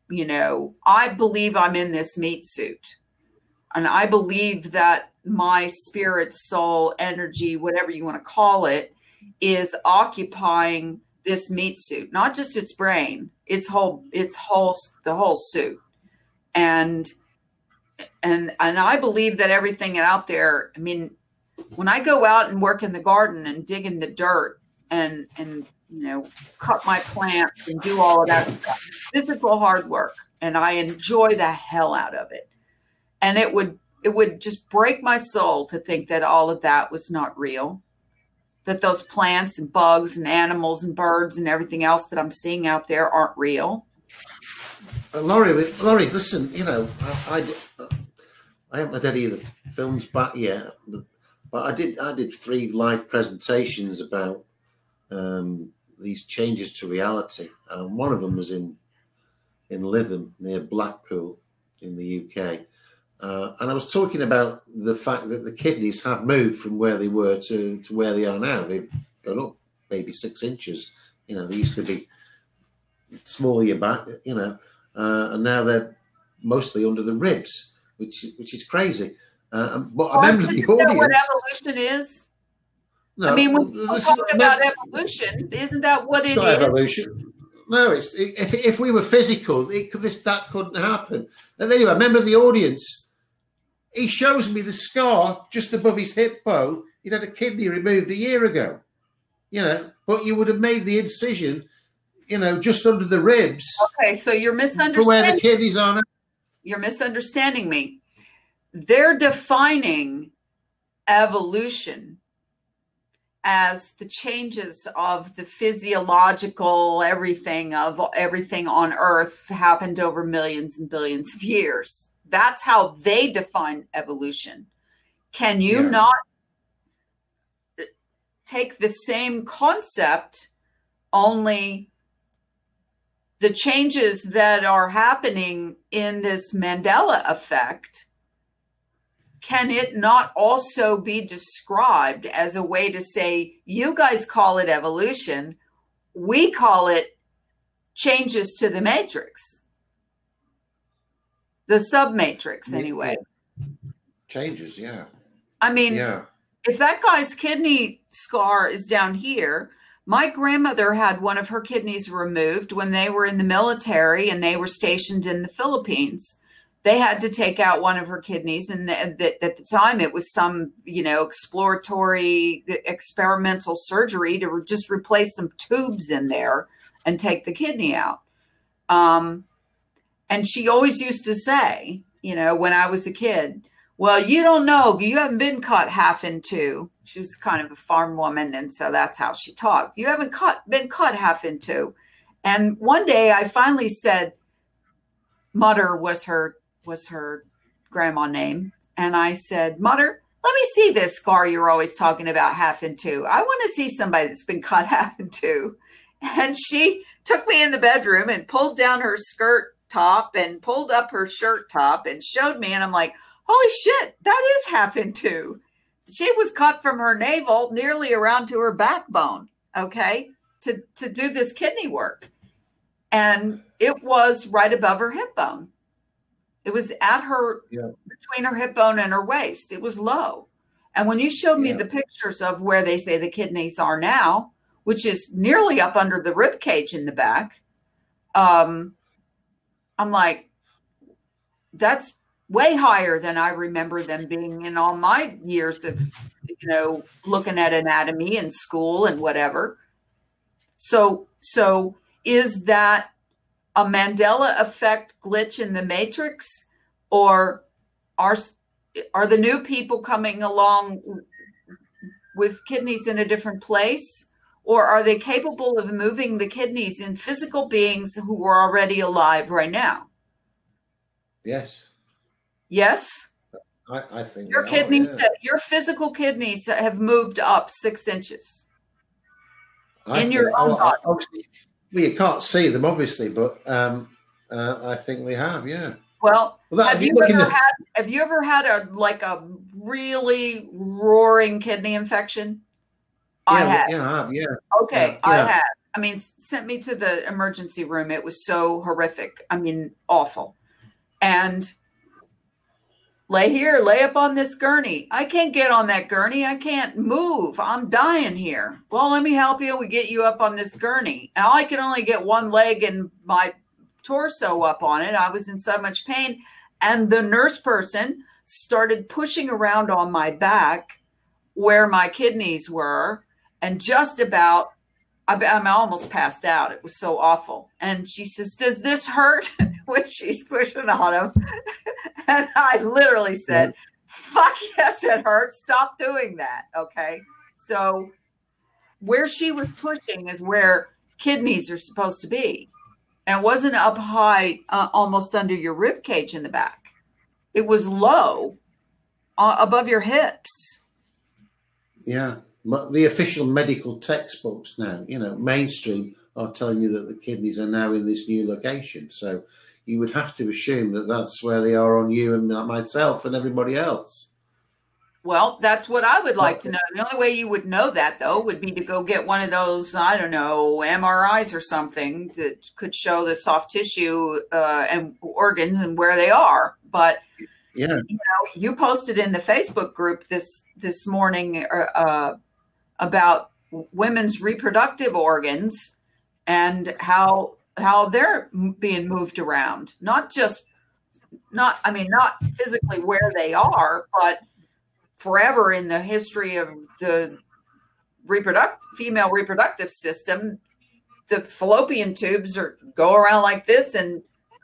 You know, I believe I'm in this meat suit. And I believe that my spirit, soul, energy, whatever you want to call it, is occupying this meat suit, not just its brain, its whole, its whole, the whole suit. And, and, and I believe that everything out there, I mean, when I go out and work in the garden and dig in the dirt and, and, you know, cut my plants and do all of that stuff, physical hard work. And I enjoy the hell out of it. And it would, it would just break my soul to think that all of that was not real that those plants and bugs and animals and birds and everything else that I'm seeing out there aren't real. Uh, Lori, Lori, listen, you know, I, I, I haven't had any of the films back yet, but, I did I did three live presentations about um, these changes to reality. Um, one of them was in in Lytham near Blackpool in the UK. Uh, and I was talking about the fact that the kidneys have moved from where they were to, to where they are now. They've gone up maybe six inches. You know, they used to be smaller your back, you know, uh, and now they're mostly under the ribs, which which is crazy. Uh, but I remember the audience. what evolution is? No, I mean, when we talk about evolution, isn't that what it is? Evolution. No, it's if if we were physical, it, this that couldn't happen. And anyway, I remember the audience he shows me the scar just above his hip bone. He'd had a kidney removed a year ago, you know, but you would have made the incision, you know, just under the ribs. Okay, so you're misunderstanding. For where the kidneys are. You're misunderstanding me. They're defining evolution as the changes of the physiological everything of everything on earth happened over millions and billions of years that's how they define evolution. Can you yeah. not take the same concept, only the changes that are happening in this Mandela effect can it not also be described as a way to say, you guys call it evolution, we call it changes to the matrix? The submatrix, anyway. Changes, yeah. I mean, Yeah. if that guy's kidney scar is down here, my grandmother had one of her kidneys removed when they were in the military and they were stationed in the Philippines. They had to take out one of her kidneys, and at the time, it was some, you know, exploratory experimental surgery to just replace some tubes in there and take the kidney out. Um, and she always used to say, you know, when I was a kid, well, you don't know. You haven't been cut half in two. She was kind of a farm woman, and so that's how she talked. You haven't cut been cut half in two. And one day I finally said, Mutter was her was her grandma name. And I said, Mutter, let me see this scar you're always talking about half in two. I want to see somebody that's been cut half in two. And she took me in the bedroom and pulled down her skirt top and pulled up her shirt top and showed me. And I'm like, holy shit, that is half in two. She was cut from her navel nearly around to her backbone, okay, to, to do this kidney work. And it was right above her hip bone. It was at her Yeah. between her hip bone and her waist. It was low. And when you showed me Yeah. the pictures of where they say the kidneys are now, which is nearly up under the rib cage in the back, um, I'm like, that's way higher than I remember them being in all my years of, you know, looking at anatomy in school and whatever. So, so is that a Mandela effect glitch in the matrix, or are are the new people coming along with kidneys in a different place? Or are they capable of moving the kidneys in physical beings who are already alive right now? Yes. Yes, I, I think your they are, kidneys, yeah. your physical kidneys have moved up six inches. I in your own body. obviously, well, you can't see them, obviously, but um, uh, I think they have. Yeah. Well, Well, that, have you you look in ever the, had have you ever had a like a really roaring kidney infection? I yeah, had. yeah, I have. Yeah. Okay, Yeah, I had. I mean, sent me to the emergency room. It was so horrific. I mean, awful. And lay here, lay up on this gurney. I can't get on that gurney. I can't move. I'm dying here. Well, let me help you. We get you up on this gurney. And I can only get one leg and my torso up on it. I was in so much pain. And the nurse person started pushing around on my back where my kidneys were and just about I, I'm almost passed out. It was so awful. And she says, "Does this hurt?" when she's pushing on him, and I literally said, "Fuck yes, it hurts. Stop doing that." Okay, so where she was pushing is where kidneys are supposed to be, and it wasn't up high, uh, almost under your rib cage in the back. It was low, uh, above your hips. Yeah. The official medical textbooks now, you know, mainstream are telling you that the kidneys are now in this new location. So you would have to assume that that's where they are on you and myself and everybody else. Well, that's what I would like to know. The only way you would know that, though, would be to go get one of those, I don't know, MRIs or something that could show the soft tissue uh, and organs and where they are. But Yeah. you posted in the Facebook group this this morning uh, uh, about women's reproductive organs and how how they're being moved around. Not just not I mean not physically where they are, but forever in the history of the reproduct female reproductive system the fallopian tubes are go around like this and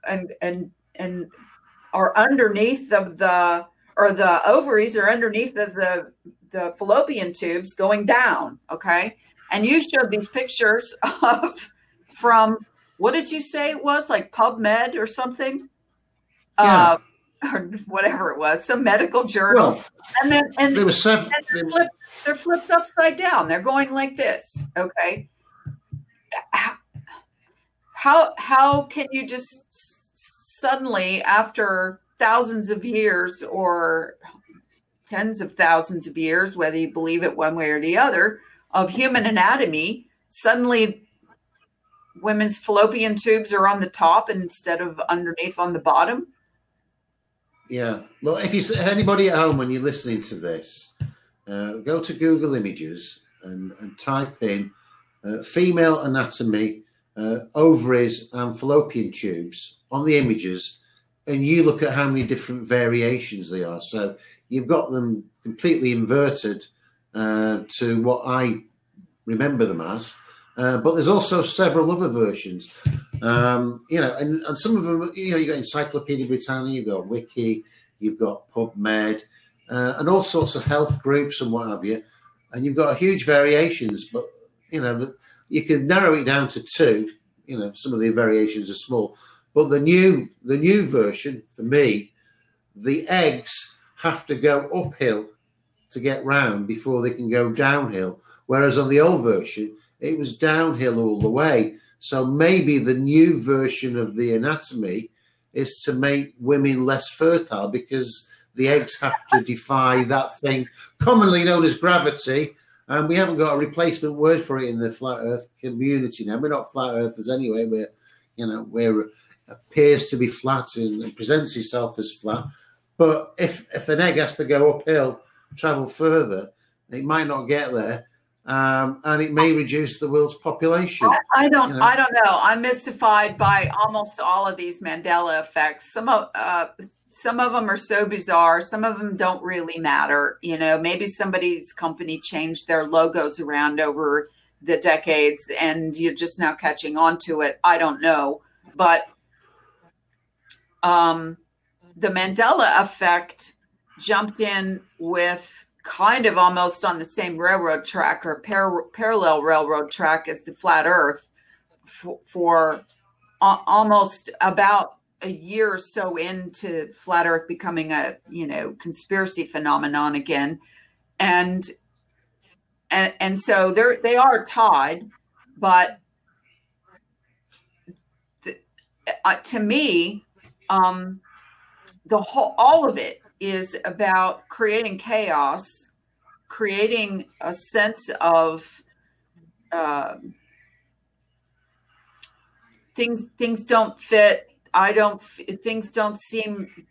and and and are underneath of the or the ovaries are underneath of the the fallopian tubes going down okay and you showed these pictures of from what did you say it was like PubMed or something Yeah. uh, or whatever it was some medical journal Well, and then and there were seven. and they're flipped, they're flipped upside down. They're going like this. Okay. How- How how can you just suddenly, after thousands of years or tens of thousands of years, whether you believe it one way or the other, of human anatomy, suddenly women's fallopian tubes are on the top instead of underneath on the bottom. Yeah. Well, if you anybody at home when you're listening to this, uh, go to Google Images and, and type in uh, female anatomy, uh, ovaries, and fallopian tubes on the images, and you look at how many different variations they are. So you've got them completely inverted uh, to what I remember them as. Uh, but there's also several other versions, um, you know, and, and some of them, you know, you've got Encyclopedia Britannica, you've got Wiki, you've got PubMed, uh, and all sorts of health groups and what have you. And you've got huge variations, but, you know, you can narrow it down to two. You know, some of the variations are small, but the new the new version for me, the eggs have to go uphill to get round before they can go downhill. Whereas on the old version, it was downhill all the way. So maybe the new version of the anatomy is to make women less fertile because the eggs have to defy that thing commonly known as gravity. And we haven't got a replacement word for it in the flat earth community now. We're not flat earthers anyway. We're, you know, we're appears to be flat and presents itself as flat. But if if an egg has to go uphill, travel further, it might not get there um, and it may reduce the world's population. I, I don't. You know? I don't know. I'm mystified by almost all of these Mandela effects. Some of uh, some of them are so bizarre. Some of them don't really matter. You know, maybe somebody's company changed their logos around over the decades, and you're just now catching on to it. I don't know, but um, the Mandela effect jumped in with kind of almost on the same railroad track or par- parallel railroad track as the flat earth for, for a- almost about a year or so into flat earth becoming a you know conspiracy phenomenon again. And and, and so they're they are tied but the, uh, to me um the whole all of it is about creating chaos, creating a sense of uh, things things don't fit. I don't. Things don't seem.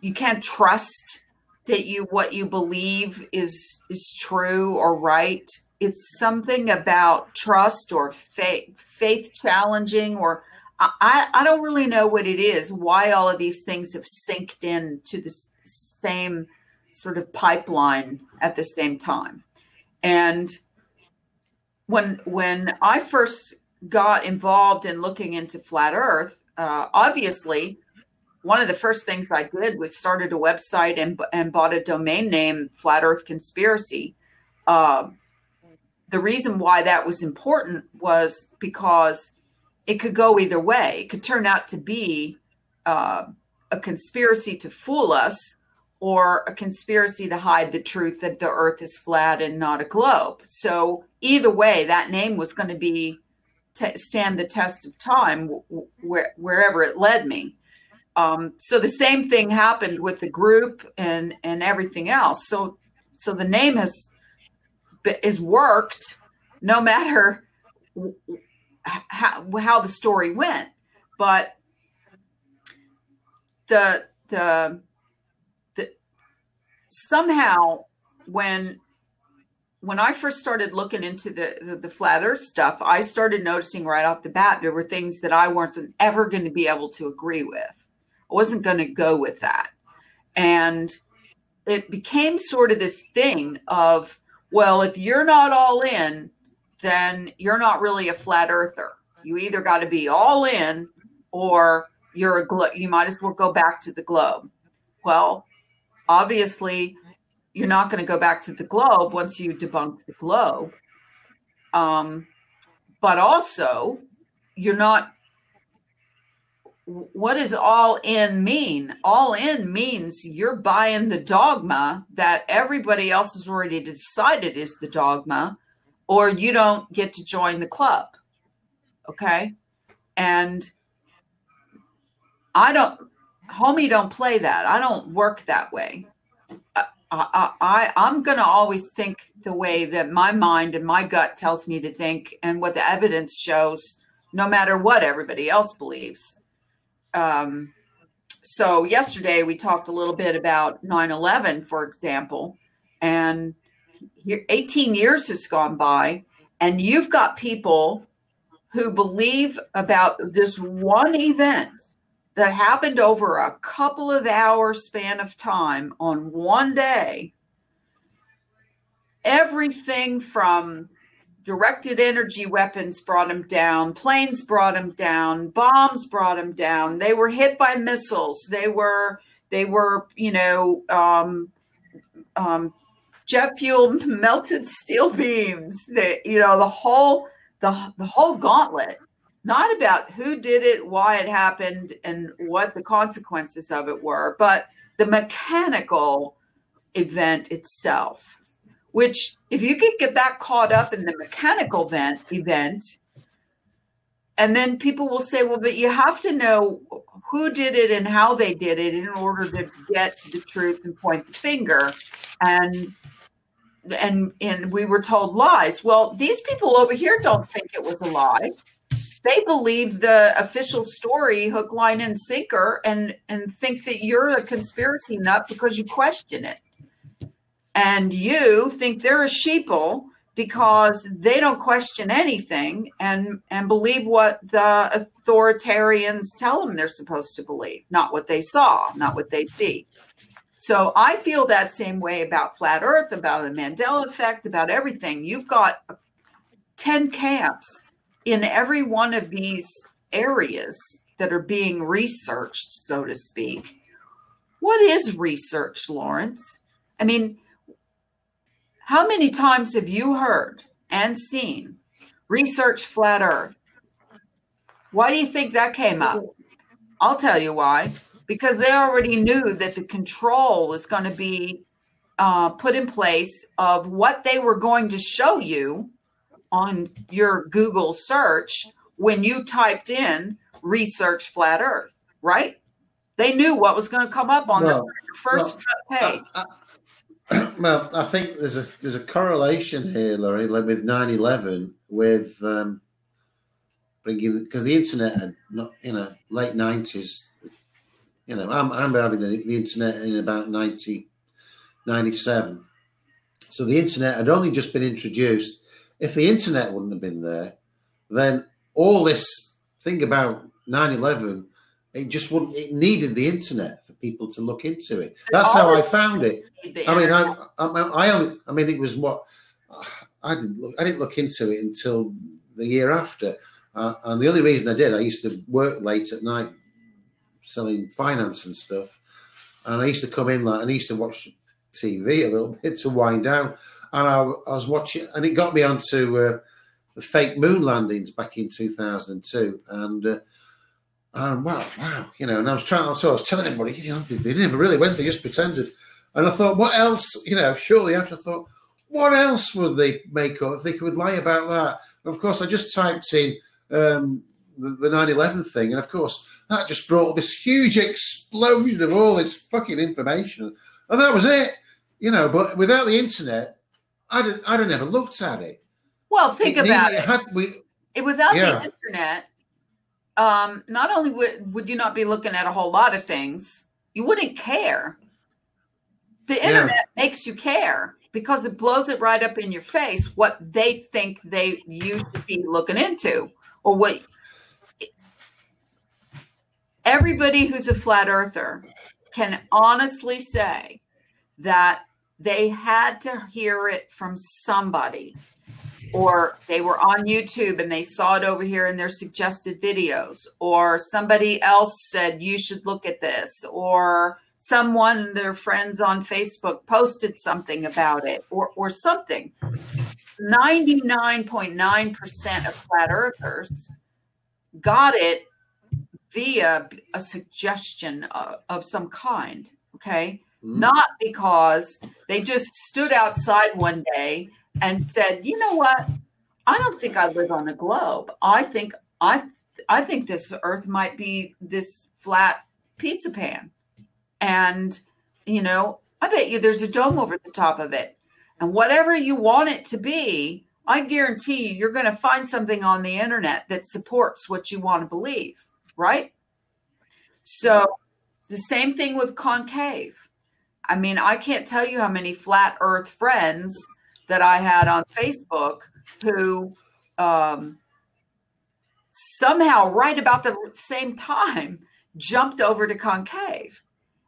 You can't trust that you what you believe is is true or right. It's something about trust or faith, faith challenging or I, I don't really know what it is, why all of these things have synced in to the same sort of pipeline at the same time. And when when I first got involved in looking into flat Earth, uh, obviously, one of the first things I did was started a website and and bought a domain name, Flat Earth Conspiracy. Uh, the reason why that was important was because it could go either way. It could turn out to be uh, a conspiracy to fool us or a conspiracy to hide the truth that the earth is flat and not a globe. So either way, that name was going to be t- stand the test of time wh- wherever it led me. Um, so the same thing happened with the group and and everything else. So so the name has is worked no matter how, how the story went but the the the somehow when when I first started looking into the, the, the flat Earth stuff, I started noticing right off the bat there were things that I wasn't ever going to be able to agree with. I wasn't going to go with that, and it became sort of this thing of well, if you're not all in, then you're not really a flat earther. You either got to be all in or you're a glo- you might as well go back to the globe. Well, obviously you're not going to go back to the globe once you debunk the globe. Um, but also you're not what does all in mean? All in means you're buying the dogma that everybody else has already decided is the dogma or you don't get to join the club. Okay. And I don't, homie, don't play that. I don't work that way. I, I I'm going to always think the way that my mind and my gut tells me to think, and what the evidence shows, no matter what everybody else believes. Um, so yesterday we talked a little bit about 9/11, for example, and 18 years has gone by, and you've got people who believe about this one event that happened over a couple of hours span of time on one day. Everything from directed energy weapons brought them down planes brought them down bombs brought them down. They were hit by missiles. They were they were you know um, um, jet fuel melted steel beams the you know the whole the, the whole gauntlet not about who did it, why it happened, and what the consequences of it were, but the mechanical event itself. Which, if you could get that caught up in the mechanical event, event, and then people will say, well, but you have to know who did it and how they did it in order to get to the truth and point the finger. And and and we were told lies. Well, these people over here don't think it was a lie. They believe the official story hook line and sinker and and think that you're a conspiracy nut because you question it. And you think they're a sheeple because they don't question anything and and believe what the authoritarians tell them they're supposed to believe not what they saw not what they see so i feel that same way about flat earth about the mandela effect about everything you've got 10 camps in every one of these areas that are being researched, so to speak, what is research, Lawrence? I mean, how many times have you heard and seen research flat earth? Why do you think that came up? I'll tell you why. Because they already knew that the control was going to be uh, put in place of what they were going to show you on your Google search when you typed in research flat earth, right? They knew what was going to come up on well, the first well, page. I, I, well, I think there's a there's a correlation here, Lori, like with 9/11, with um, bringing because the internet had not, you know, late 90s. You know, I'm, I'm having the, the internet in about 90, 97. So the internet had only just been introduced if the internet wouldn't have been there, then all this thing about 9-11, it just wouldn't, it needed the internet for people to look into it. That's how I found it. I mean, I, I, I, only, I mean, it was what, I didn't look, I didn't look into it until the year after. Uh, and the only reason I did, I used to work late at night selling finance and stuff. And I used to come in like, and I used to watch TV a little bit to wind down and I, I, was watching, and it got me onto uh, the fake moon landings back in 2002, and. Uh, and wow, wow, you know, and I was trying, so I was telling everybody, you know, they, never really went, they just pretended. And I thought, what else, you know, shortly after I thought, what else would they make up if they could lie about that? And of course, I just typed in um, the, the 9-11 thing, and of course, that just brought this huge explosion of all this fucking information. And that was it, you know, but without the internet, I'd I'd have never looked at it. Well, think it about it. Had, we, it without yeah. the internet, um, not only would, would you not be looking at a whole lot of things, you wouldn't care. The internet yeah. makes you care because it blows it right up in your face what they think they you should be looking into or what everybody who's a flat earther can honestly say that they had to hear it from somebody or they were on YouTube and they saw it over here in their suggested videos, or somebody else said, You should look at this, or someone, their friends on Facebook, posted something about it, or, or something. 99.9% of flat earthers got it via a suggestion of, of some kind. Okay mm. not because they just stood outside one day and said, "You know what? I don't think I live on a globe. I think I I think this earth might be this flat pizza pan." And you know, I bet you there's a dome over the top of it. And whatever you want it to be, I guarantee you, you're going to find something on the internet that supports what you want to believe, right? So, the same thing with concave. I mean, I can't tell you how many flat earth friends that I had on Facebook who um, somehow, right about the same time, jumped over to concave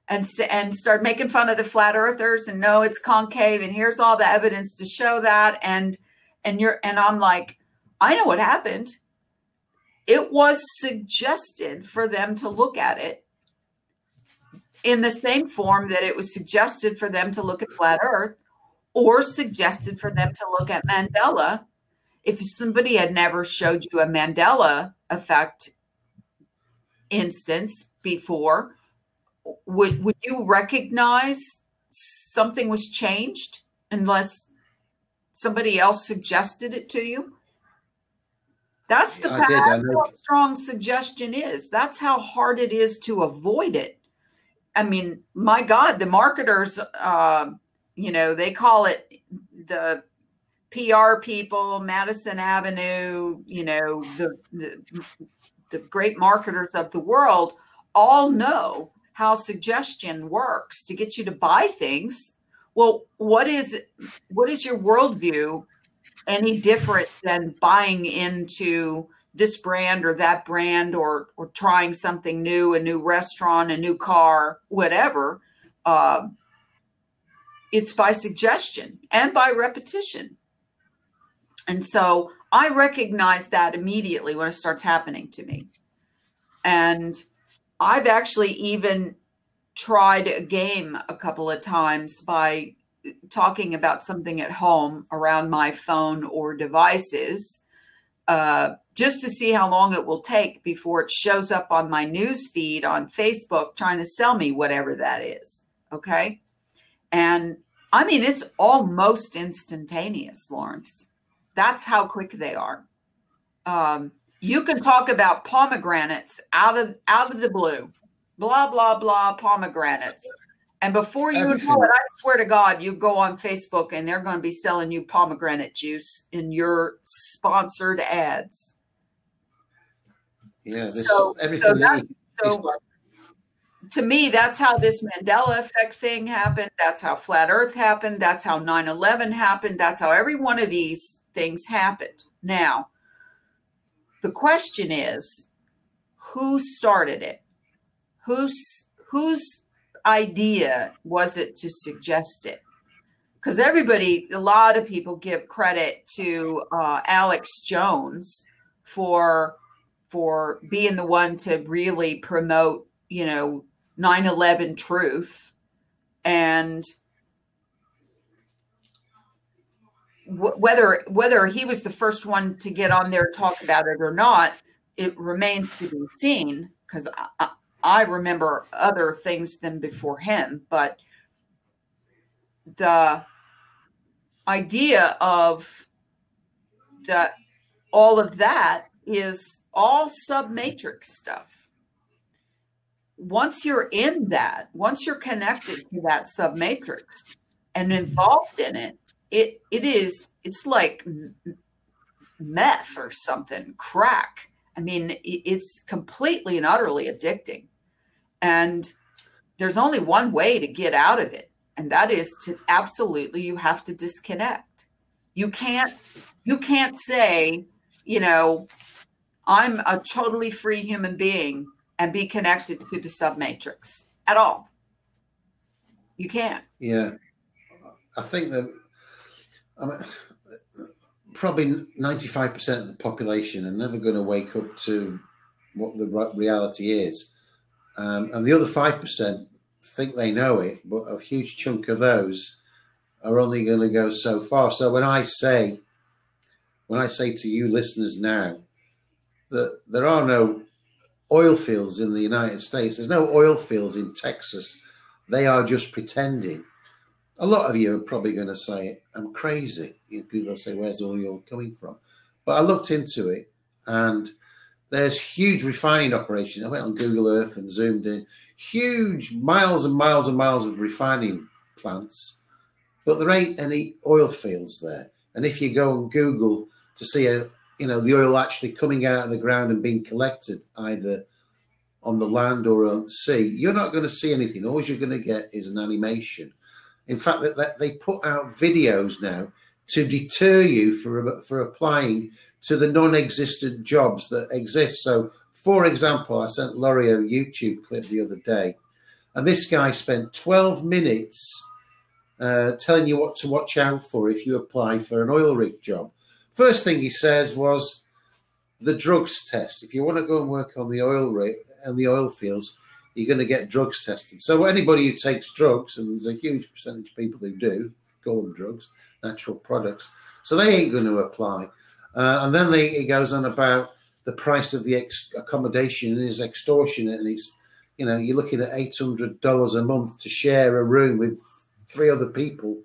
and and started making fun of the flat earthers and no it's concave and here's all the evidence to show that and and you're and I'm like I know what happened it was suggested for them to look at it in the same form that it was suggested for them to look at flat earth or suggested for them to look at Mandela if somebody had never showed you a Mandela effect instance before would would you recognize something was changed unless somebody else suggested it to you? That's the power how strong suggestion is. That's how hard it is to avoid it. I mean, my God, the marketers, uh, you know, they call it the PR people, Madison Avenue, you know, the, the the great marketers of the world all know how suggestion works to get you to buy things. Well, what is what is your worldview any different than buying into this brand or that brand or or trying something new, a new restaurant, a new car, whatever? Uh, it's by suggestion and by repetition. And so I recognize that immediately when it starts happening to me. And I've actually even tried a game a couple of times by talking about something at home around my phone or devices uh, just to see how long it will take before it shows up on my news feed on Facebook trying to sell me whatever that is. Okay. And I mean, it's almost instantaneous, Lawrence. That's how quick they are. Um, you can talk about pomegranates out of out of the blue blah blah blah pomegranates and before you Everything. know it i swear to god you go on facebook and they're going to be selling you pomegranate juice in your sponsored ads yeah this, so, everything so, that, so to me that's how this mandela effect thing happened that's how flat earth happened that's how 9-11 happened that's how every one of these things happened now the question is, who started it? Who's, whose idea was it to suggest it? Because everybody, a lot of people give credit to uh, Alex Jones for for being the one to really promote, you know, 9/11 truth and whether whether he was the first one to get on there talk about it or not, it remains to be seen. Because I, remember other things than before him, but the idea of that all of that is all submatrix stuff. Once you're in that, once you're connected to that submatrix and involved in it, it it is it's like meth or something crack i mean it's completely and utterly addicting and there's only one way to get out of it and that is to absolutely you have to disconnect. You can't you can't say you know i'm a totally free human being and be connected to the submatrix at all. You can't. Yeah. I think that I mean, probably 95% of the population are never going to wake up to what the reality is. Um, and the other 5% think they know it, but a huge chunk of those are only going to go so far. So when I say, when I say to you listeners now that there are no oil fields in the United States, there's no oil fields in Texas, they are just pretending a lot of you are probably going to say, I'm crazy. People say, Where's all your coming from? But I looked into it and there's huge refining operation. I went on Google Earth and zoomed in, huge miles and miles and miles of refining plants, but there ain't any oil fields there. And if you go on Google to see a, you know, the oil actually coming out of the ground and being collected either on the land or on the sea, you're not going to see anything. All you're going to get is an animation. In fact, that they put out videos now to deter you for for applying to the non-existent jobs that exist. So, for example, I sent Lori a YouTube clip the other day, and this guy spent 12 minutes uh, telling you what to watch out for if you apply for an oil rig job. First thing he says was the drugs test. If you want to go and work on the oil rig and the oil fields, you're going to get drugs tested. So anybody who takes drugs, and there's a huge percentage of people who do call them drugs, natural products, so they ain't going to apply. Uh, and then they, he goes on about the price of the ex- accommodation is extortionate, and it's you know you're looking at eight hundred dollars a month to share a room with three other people,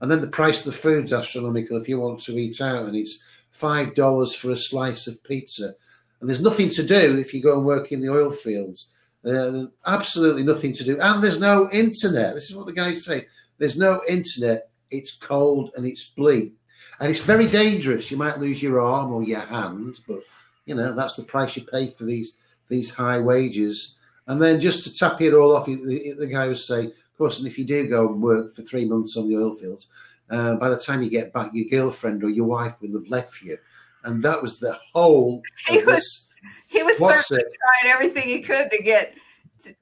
and then the price of the food's astronomical if you want to eat out, and it's five dollars for a slice of pizza, and there's nothing to do if you go and work in the oil fields. Uh, there's absolutely nothing to do, and there's no internet. This is what the guys say. There's no internet. It's cold and it's bleak, and it's very dangerous. You might lose your arm or your hand, but you know that's the price you pay for these these high wages. And then just to tap it all off, the, the guy would say, of course, and if you do go and work for three months on the oil fields, uh, by the time you get back, your girlfriend or your wife will have left you. And that was the whole. He was, he was certainly it? trying everything he could to get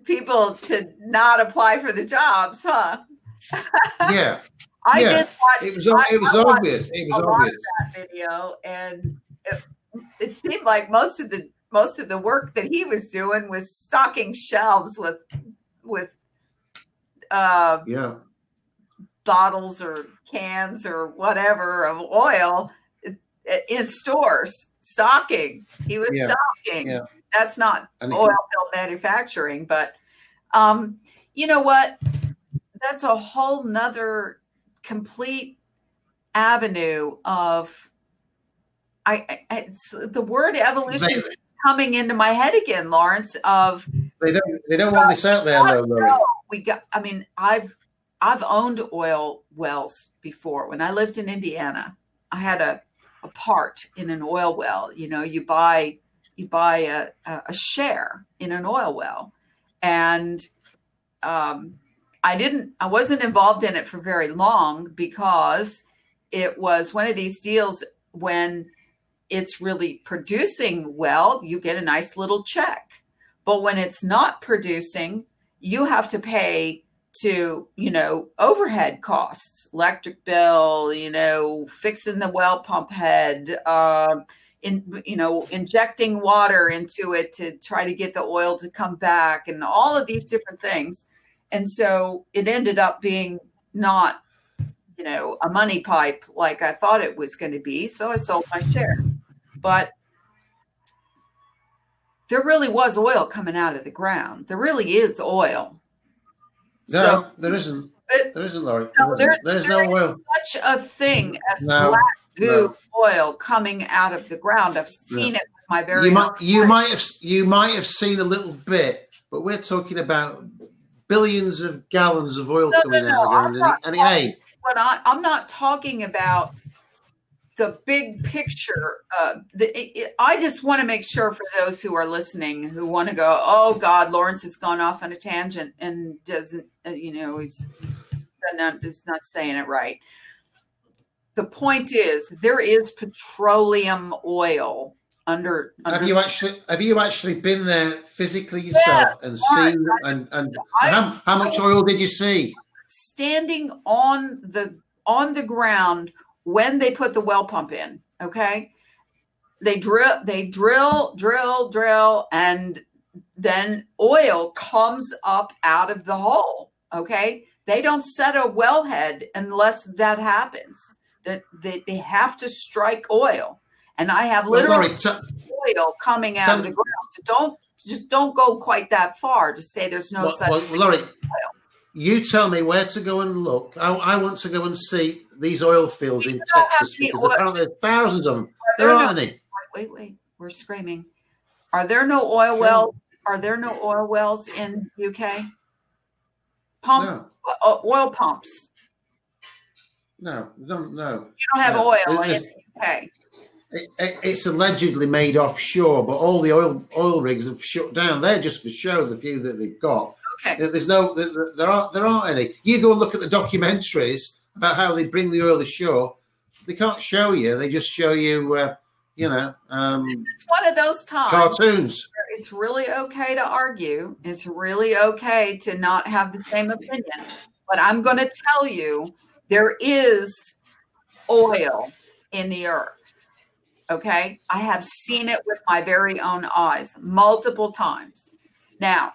people to not apply for the jobs, huh? yeah. I yeah. did watch. It was, it was obvious. It was obvious. that video, and it, it seemed like most of the most of the work that he was doing was stocking shelves with with uh, yeah bottles or cans or whatever of oil in stores stocking he was yeah. stocking yeah. that's not oil field manufacturing but um you know what that's a whole nother complete avenue of I, I the word evolution they, is coming into my head again, Lawrence. Of they don't they don't want this out there though. We got. I mean, I've I've owned oil wells before. When I lived in Indiana, I had a a part in an oil well. You know, you buy you buy a a share in an oil well, and um, I didn't. I wasn't involved in it for very long because it was one of these deals when it's really producing well, you get a nice little check. But when it's not producing, you have to pay to, you know, overhead costs, electric bill, you know, fixing the well pump head, uh, in, you know, injecting water into it to try to get the oil to come back and all of these different things. And so it ended up being not, you know, a money pipe like I thought it was going to be. So I sold my share but there really was oil coming out of the ground. There really is oil. No, so, there isn't. It, there isn't, Lori. No, there, there's there no oil. Such a thing mm, as no, black goo no. oil coming out of the ground. I've seen no. it with my very. You might, you might have, you might have seen a little bit, but we're talking about billions of gallons of oil coming out of the ground, and, ain't. But I, I'm not talking about the big picture. Uh, the, it, it, I just want to make sure for those who are listening who want to go, oh God, Lawrence has gone off on a tangent and doesn't, uh, you know, he's not, he's not saying it right. The point is, there is petroleum oil under, under. have you actually have you actually been there physically yourself yeah, and seen and and I, how, how much oil did you see? Standing on the on the ground when they put the well pump in. Okay. They drill, they drill, drill, drill, and then oil comes up out of the hole. Okay. They don't set a wellhead unless that happens. That they, they have to strike oil. And I have literally well, t- oil coming out of the ground. So don't just don't go quite that far to say there's no well, such well, Lori, oil. You tell me where to go and look. I, I want to go and see these oil fields in Texas because oil. apparently there's thousands of them. Are there, there aren't no, any. Wait, wait, we're screaming. Are there no oil sure. wells? Are there no oil wells in UK? Pump No, oil pumps. no, don't no. You don't have oil in the UK. It, it, it's allegedly made offshore, but all the oil oil rigs have shut down. They're just for show. The few that they've got. Okay. There's no, there aren't, there aren't any. You go and look at the documentaries about how they bring the oil ashore. They can't show you. They just show you, uh, you know, um, It's one of those times. cartoons. It's really okay to argue. It's really okay to not have the same opinion. But I'm going to tell you there is oil in the earth. Okay. I have seen it with my very own eyes multiple times. Now,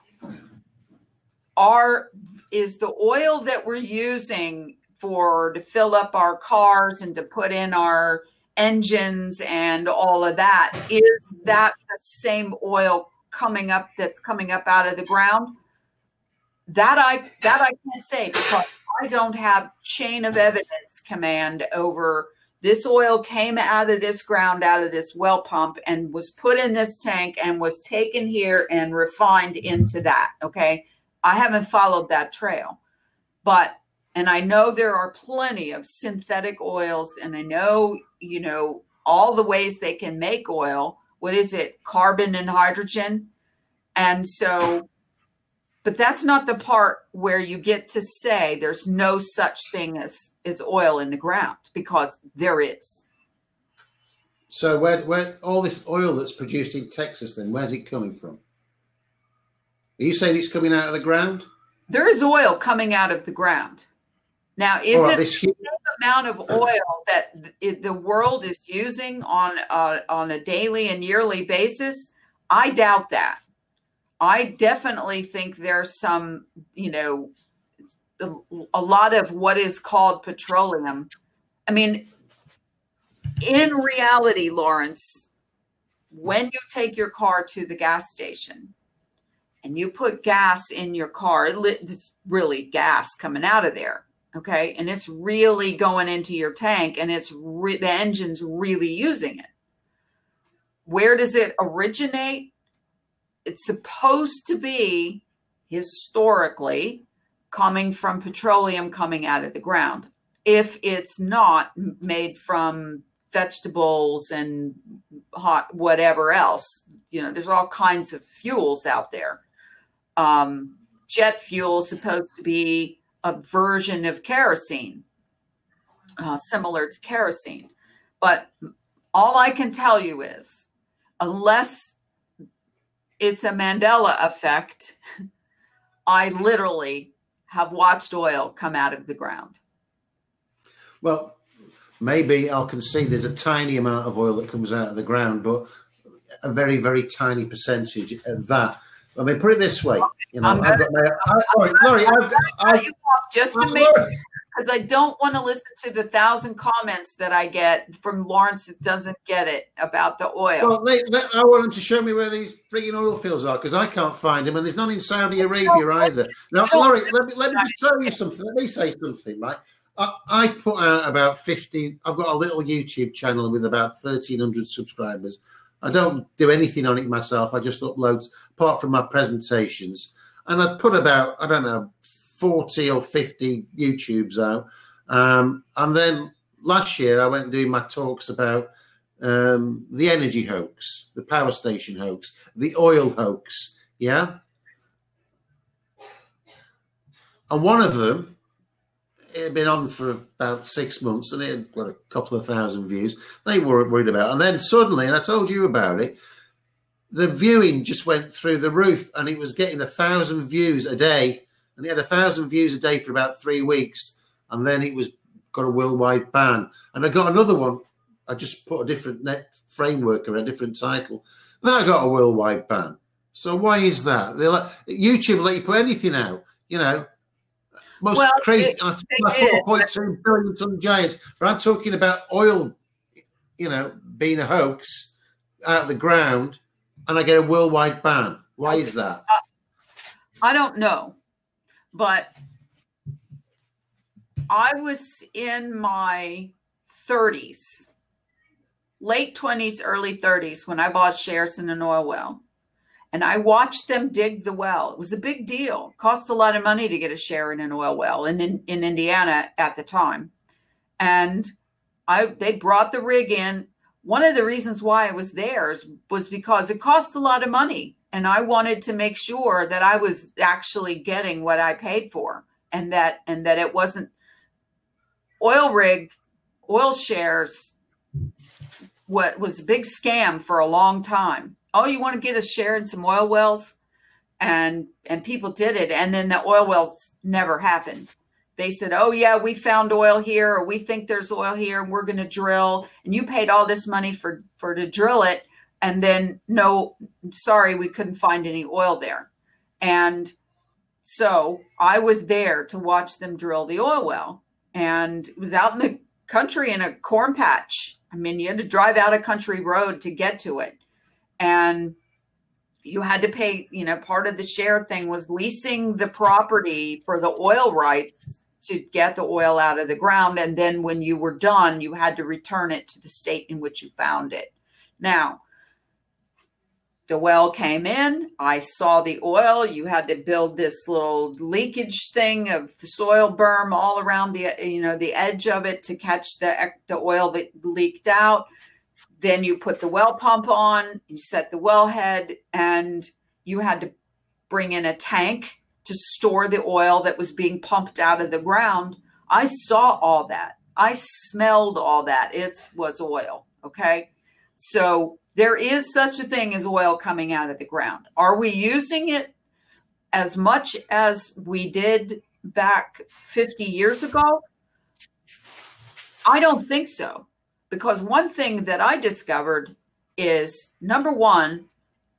are is the oil that we're using for to fill up our cars and to put in our engines and all of that is that the same oil coming up that's coming up out of the ground that i that i can't say because i don't have chain of evidence command over this oil came out of this ground out of this well pump and was put in this tank and was taken here and refined into that okay i haven't followed that trail but and I know there are plenty of synthetic oils, and I know, you know, all the ways they can make oil. What is it? Carbon and hydrogen. And so, but that's not the part where you get to say there's no such thing as, as oil in the ground because there is. So where, where all this oil that's produced in Texas, then where's it coming from? Are you saying it's coming out of the ground? There is oil coming out of the ground. Now, is right, it this huge- the amount of oil that th- the world is using on a, on a daily and yearly basis? I doubt that. I definitely think there's some, you know, a, lot of what is called petroleum. I mean, in reality, Lawrence, when you take your car to the gas station and you put gas in your car, it's really gas coming out of there okay? And it's really going into your tank and it's re- the engine's really using it. Where does it originate it's supposed to be historically coming from petroleum coming out of the ground if it's not made from vegetables and hot whatever else you know there's all kinds of fuels out there um, jet fuel is supposed to be a version of kerosene, uh, similar to kerosene. But all I can tell you is, unless it's a Mandela effect, I literally have watched oil come out of the ground. Well, maybe I'll concede there's a tiny amount of oil that comes out of the ground, but a very, very tiny percentage of that. I mean, put it this way, you know, I've got my, I, Lori, I've, I've, off just to make because I don't want to listen to the thousand comments that I get from Lawrence that doesn't get it about the oil. Well, they, they, I want him to show me where these frigging oil fields are because I can't find them, and there's none in Saudi Arabia either. Now, don't- Lori, let me, let me just tell you something. Let me say something, right? I, I've put out about 15, I've got a little YouTube channel with about 1,300 subscribers. I don't do anything on it myself. I just upload, apart from my presentations. And I've put about, I don't know, 40 or 50 YouTubes out. Um, and then last year, I went doing my talks about um, the energy hoax, the power station hoax, the oil hoax. Yeah. And one of them, it had been on for about six months and it had got a couple of thousand views. They weren't worried about it. And then suddenly, and I told you about it, the viewing just went through the roof and it was getting a thousand views a day. And it had a thousand views a day for about three weeks. And then it was got a worldwide ban. And I got another one. I just put a different net framework or a different title. That got a worldwide ban. So why is that? They let YouTube let you put anything out, you know. Most Well, crazy, it- uh, they 4.2 billion ton giants. But I'm talking about oil, you know, being a hoax out of the ground, and I get a worldwide ban. Why is that? I don't know, but I was in my 30s, late 20s, early 30s when I bought shares in an oil well. and I watched them dig the well. It was a big deal. It cost a lot of money to get a share in an oil well in, in, in Indiana at the time. And I they brought the rig in. One of the reasons why I was there was because it cost a lot of money. And I wanted to make sure that I was actually getting what I paid for and that and that it wasn't oil rig, oil shares what was a big scam for a long time oh, you want to get a share in some oil wells? And and people did it. And then the oil wells never happened. They said, Oh yeah, we found oil here, or we think there's oil here, and we're gonna drill. And you paid all this money for for to drill it. And then no, sorry, we couldn't find any oil there. And so I was there to watch them drill the oil well. And it was out in the country in a corn patch. I mean, you had to drive out a country road to get to it and you had to pay you know part of the share thing was leasing the property for the oil rights to get the oil out of the ground and then when you were done you had to return it to the state in which you found it now the well came in i saw the oil you had to build this little leakage thing of the soil berm all around the you know the edge of it to catch the the oil that leaked out then you put the well pump on, you set the well head, and you had to bring in a tank to store the oil that was being pumped out of the ground. I saw all that. I smelled all that. It was oil. Okay. So there is such a thing as oil coming out of the ground. Are we using it as much as we did back 50 years ago? I don't think so because one thing that I discovered is number one,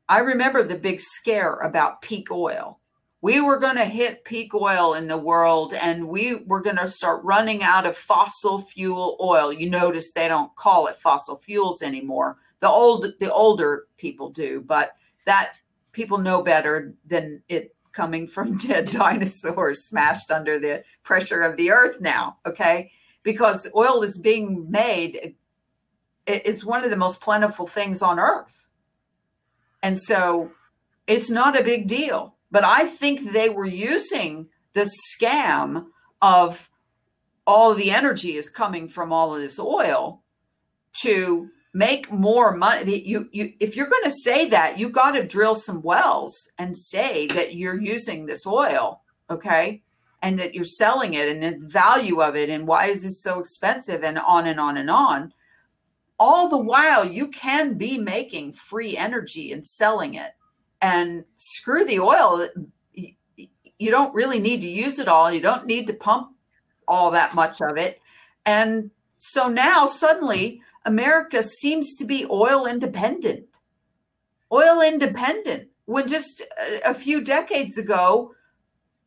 I remember the big scare about peak oil. We were going to hit peak oil in the world and we were going to start running out of fossil fuel oil. You notice they don't call it fossil fuels anymore. The old the older people do, but that people know better than it coming from dead dinosaurs smashed under the pressure of the earth now, okay? Because oil is being made it's one of the most plentiful things on earth. And so it's not a big deal. But I think they were using the scam of all of the energy is coming from all of this oil to make more money. You, you, if you're going to say that, you got to drill some wells and say that you're using this oil, okay, and that you're selling it and the value of it and why is this so expensive and on and on and on. All the while you can be making free energy and selling it. And screw the oil. You don't really need to use it all. You don't need to pump all that much of it. And so now suddenly america seems to be oil independent. Oil independent. When just a few decades ago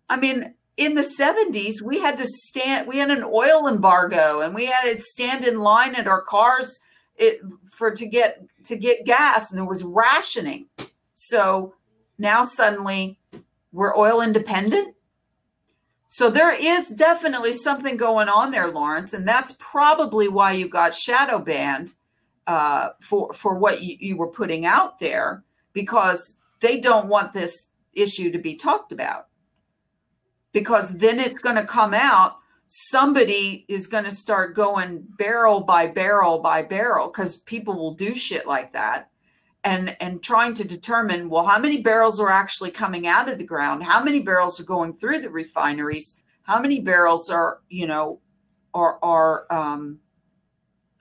i mean in the 70s we had to stand we had an oil embargo and we had to stand in line at our cars it for to get to get gas and there was rationing. So now suddenly we're oil independent so there is definitely something going on there lawrence and that's probably why you got shadow banned uh, for for what you, you were putting out there because they don't want this issue to be talked about. Because then it's going to come out somebody is going to start going barrel by barrel by barrel because people will do shit like that and and trying to determine well how many barrels are actually coming out of the ground? How many barrels are going through the refineries? How many barrels are you know are are um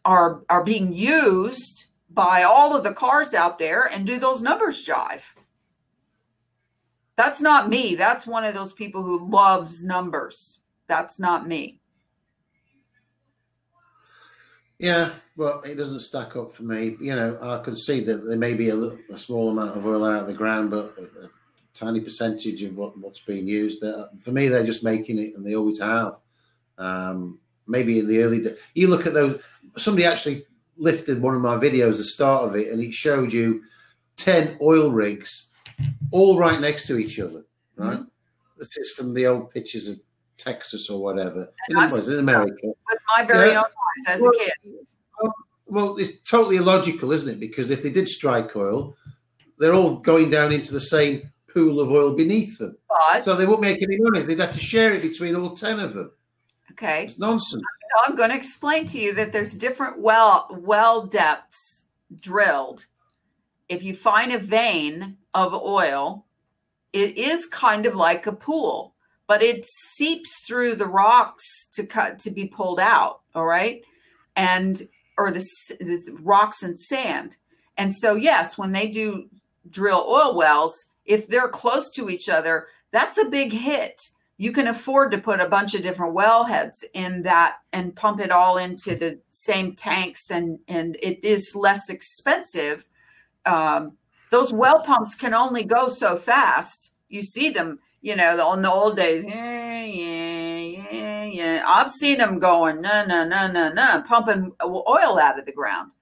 are are being used by all of the cars out there and do those numbers jive? That's not me. That's one of those people who loves numbers. That's not me. Yeah, well, it doesn't stack up for me. You know, I can see that there may be a, little, a small amount of oil out of the ground, but a, a tiny percentage of what, what's being used. For me, they're just making it, and they always have. Um, maybe in the early days, you look at those. Somebody actually lifted one of my videos, the start of it, and it showed you ten oil rigs, all right next to each other. Right, mm-hmm. this is from the old pictures of Texas or whatever. it was in America. With my very yeah. own eyes as well, a kid. Well, it's totally illogical, isn't it? Because if they did strike oil, they're all going down into the same pool of oil beneath them. But So they won't make any money. They'd have to share it between all 10 of them. okay, It's nonsense. I'm going to explain to you that there's different well well depths drilled. If you find a vein of oil, it is kind of like a pool, but it seeps through the rocks to cut to be pulled out. All right, and or the, the rocks and sand. And so, yes, when they do drill oil wells, if they're close to each other, that's a big hit you can afford to put a bunch of different well heads in that and pump it all into the same tanks and and it is less expensive um, those well pumps can only go so fast you see them you know on the old days yeah yeah yeah yeah i've seen them going no no no no no pumping oil out of the ground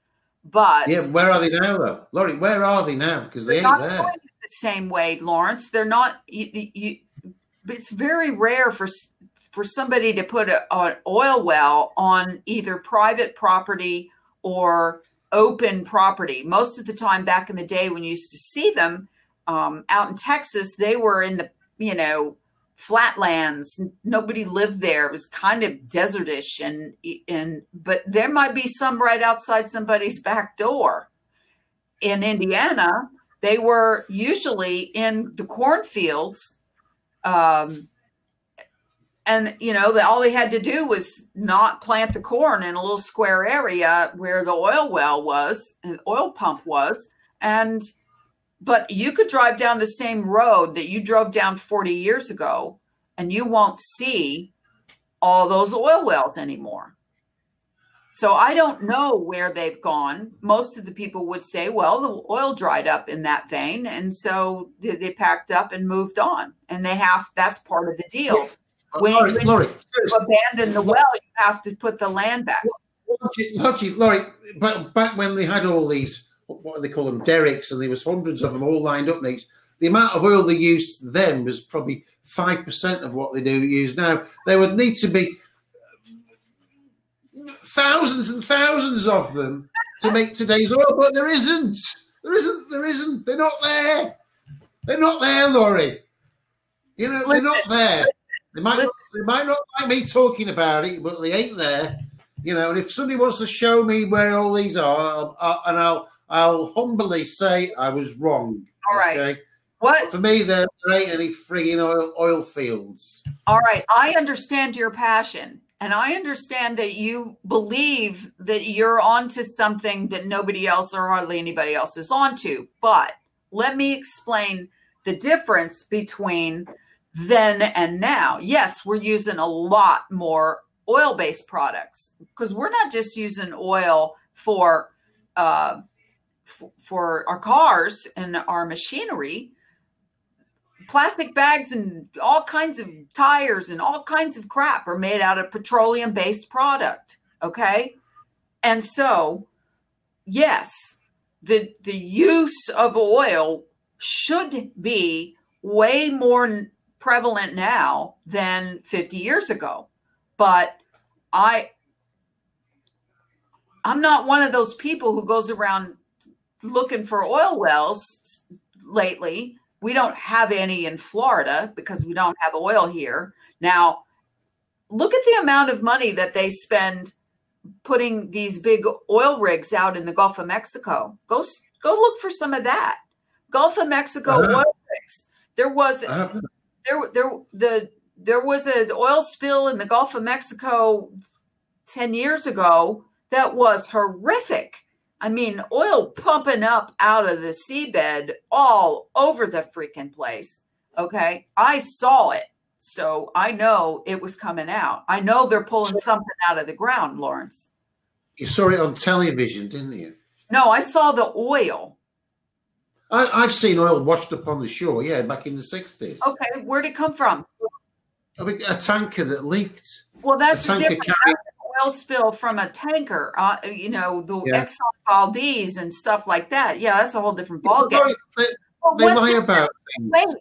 but Yeah, where are they now, though? Lori, where are they now? Because they ain't there. the same way, Lawrence. They're not. You, you, you, it's very rare for for somebody to put a, an oil well on either private property or open property. Most of the time, back in the day when you used to see them um, out in Texas, they were in the you know flatlands. Nobody lived there. It was kind of desertish, and and but there might be some right outside somebody's back door. In Indiana, they were usually in the cornfields um, and you know the, all they had to do was not plant the corn in a little square area where the oil well was and the oil pump was and but you could drive down the same road that you drove down 40 years ago and you won't see all those oil wells anymore so I don't know where they've gone. Most of the people would say, well, the oil dried up in that vein. And so they packed up and moved on. And they have, that's part of the deal. When- Lori, when- Lori, seriously, abandon the well, you have to put the land back. logic, Lori, but back when they had all these, what do they call them, derricks, and there was hundreds of them all lined up next, the amount of oil they used then was probably 5% of what they do use now. There would need to be thousands and thousands of them to make today's oil, but there isn't. There isn't. There isn't. They're not there. They're not there, Lori. You know, they're not there. They might, not, they might not like me talking about it, but they ain't there. You know, and if somebody wants to show me where all these are, I'll, I'll, and I'll, I'll humbly say I was wrong. All right. Okay? What? For me, there, ain't any frigging oil, oil fields. All right. I understand your passion. And I understand that you believe that you're onto something that nobody else or hardly anybody else is onto. But let me explain the difference between then and now. Yes, we're using a lot more oil based products because we're not just using oil for. Uh, for our cars and our machinery, plastic bags and all kinds of tires and all kinds of crap are made out of petroleum based product okay? And so yes the the use of oil should be way more prevalent now than 50 years ago. But i i'm not one of those people who goes around looking for oil wells lately we don't have any in Florida because we don't have oil here. Now, look at the amount of money that they spend putting these big oil rigs out in the Gulf of Mexico. Go go look for some of that. Gulf of Mexico Uh-huh. oil rigs. There was haven't- there there the there was an oil spill in the Gulf of Mexico 10 years ago that was horrific. I mean, oil pumping up out of the seabed all over the freaking place. Okay. I saw it. So I know it was coming out. I know they're pulling something out of the ground, Lawrence. You saw it on television, didn't you? No, I saw the oil. I, I've seen oil washed up on the shore, yeah, back in the 60s. Okay. Where'd it come from? A, a tanker that leaked. Well, that's A a different that's oil spill from a tanker. Uh, you know, the Yeah. Exxon Valdez and stuff like that. Yeah, that's a whole different ballgame. Lori, They, they lie about things. wait,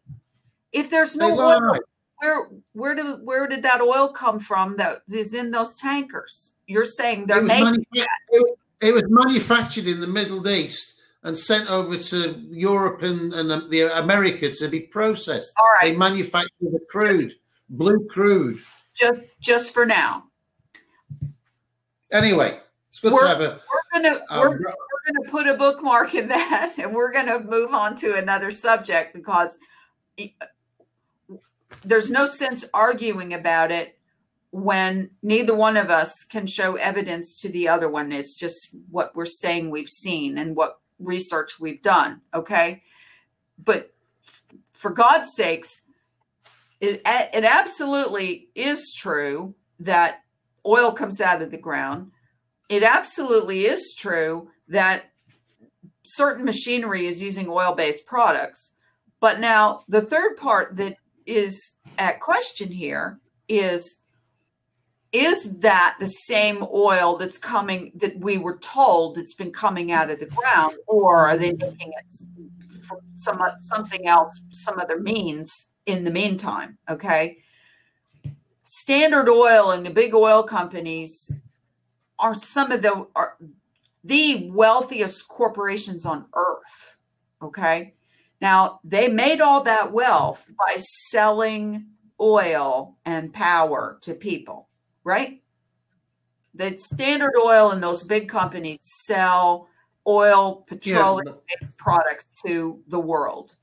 if there's no oil, where where did where did that oil come from that is in those tankers? You're saying they're It was, making manufa- it, it was manufactured in the Middle East and sent over to Europe and, and the America to be processed. All right. They manufacture the crude, blue crude. Just just for now. Anyway, it's good We're- to have a. We're gonna um, we're, we're gonna put a bookmark in that, and we're gonna move on to another subject because there's no sense arguing about it when neither one of us can show evidence to the other one. It's just what we're saying we've seen and what research we've done. Okay, but f- for God's sakes, it, it absolutely is true that oil comes out of the ground. It absolutely is true that certain machinery is using oil based products. But now, the third part that is at question here is is that the same oil that's coming that we were told it's been coming out of the ground or are they making it from some something else some other means in the meantime okay standard oil and the big oil companies are some of the are the wealthiest corporations on earth okay? Now they made all that wealth by selling oil and power to people right? The standard oil and those big companies sell oil petroleum based products to the world.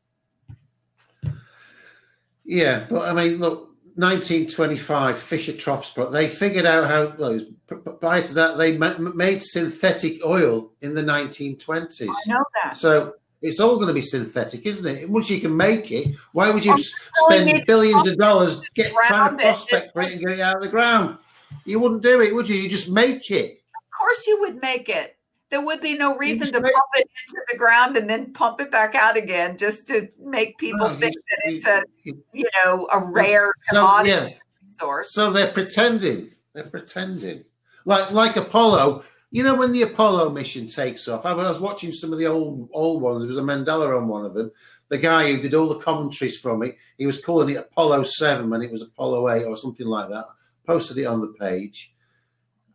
Yeah, but I mean, look, 1925 Fischer Tropsch, they figured out how. Well, it was, p- p- prior to that, they ma- made synthetic oil in the 1920s. i know that So it's all going to be synthetic, isn't it? Once you can make it, why would you I'm spend billions of dollars get trying to it. prospect for it and get it out of the ground? You wouldn't do it, would you? You just make it. Of course, you would make it. There would be no reason to pump it into the ground and then pump it back out again, just to make people No, think that it's a you- know a rare So yeah, source. so they're pretending. They're pretending, like like Apollo. You know when the Apollo mission takes off. I was watching some of the old old ones. There was a Mandela on one of them. The guy who did all the commentaries from it, he was calling it Apollo Seven when it was Apollo Eight or something like that. Posted it on the page,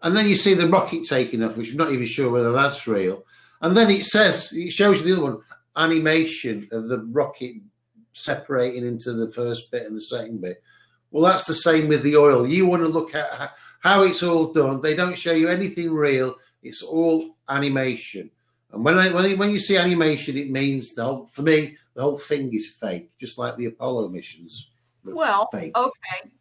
and then you see the rocket taking off, which I'm not even sure whether that's real. And then it says it shows you the other one animation of the rocket separating into the first bit and the second bit. Well, that's the same with the oil. You want to look at how it's all done. They don't show you anything real. It's all animation. And when I, when, when you see animation, it means the whole, for me, the whole thing is fake, just like the Apollo missions. Well, fake. okay.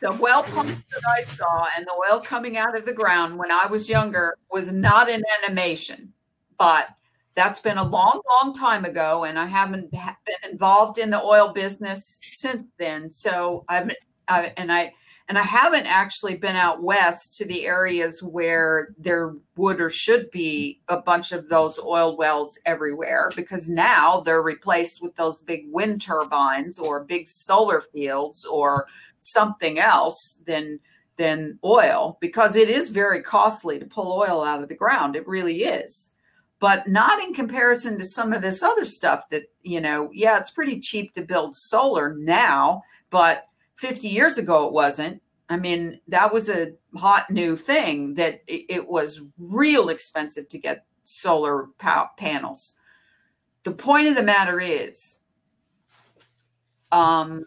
The well pumps that I saw and the oil coming out of the ground when I was younger was not an animation, but that's been a long, long time ago, and I haven't been involved in the oil business since then. So I've I, and I and I haven't actually been out west to the areas where there would or should be a bunch of those oil wells everywhere because now they're replaced with those big wind turbines or big solar fields or something else than than oil because it is very costly to pull oil out of the ground. It really is. But not in comparison to some of this other stuff that you know yeah it's pretty cheap to build solar now but 50 years ago it wasn't. I mean that was a hot new thing that it, was real expensive to get solar panels. The point of the matter is um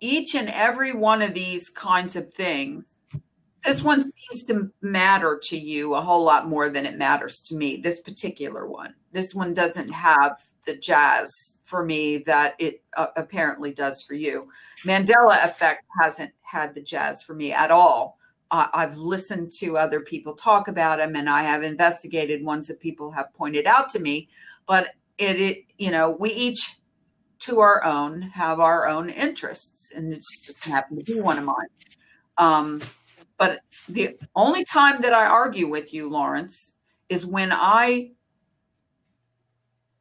each and every one of these kinds of things this one seems to matter to you a whole lot more than it matters to me this particular one. This one doesn't have the jazz for me that it uh, apparently does for you. Mandela effect hasn't had the jazz for me at all. Uh, i've listened to other people talk about him and i have investigated ones that people have pointed out to me but it, it you know we each to our own have our own interests and it's just happened to be one of mine. Um, but the only time that i argue with you lawrence is when i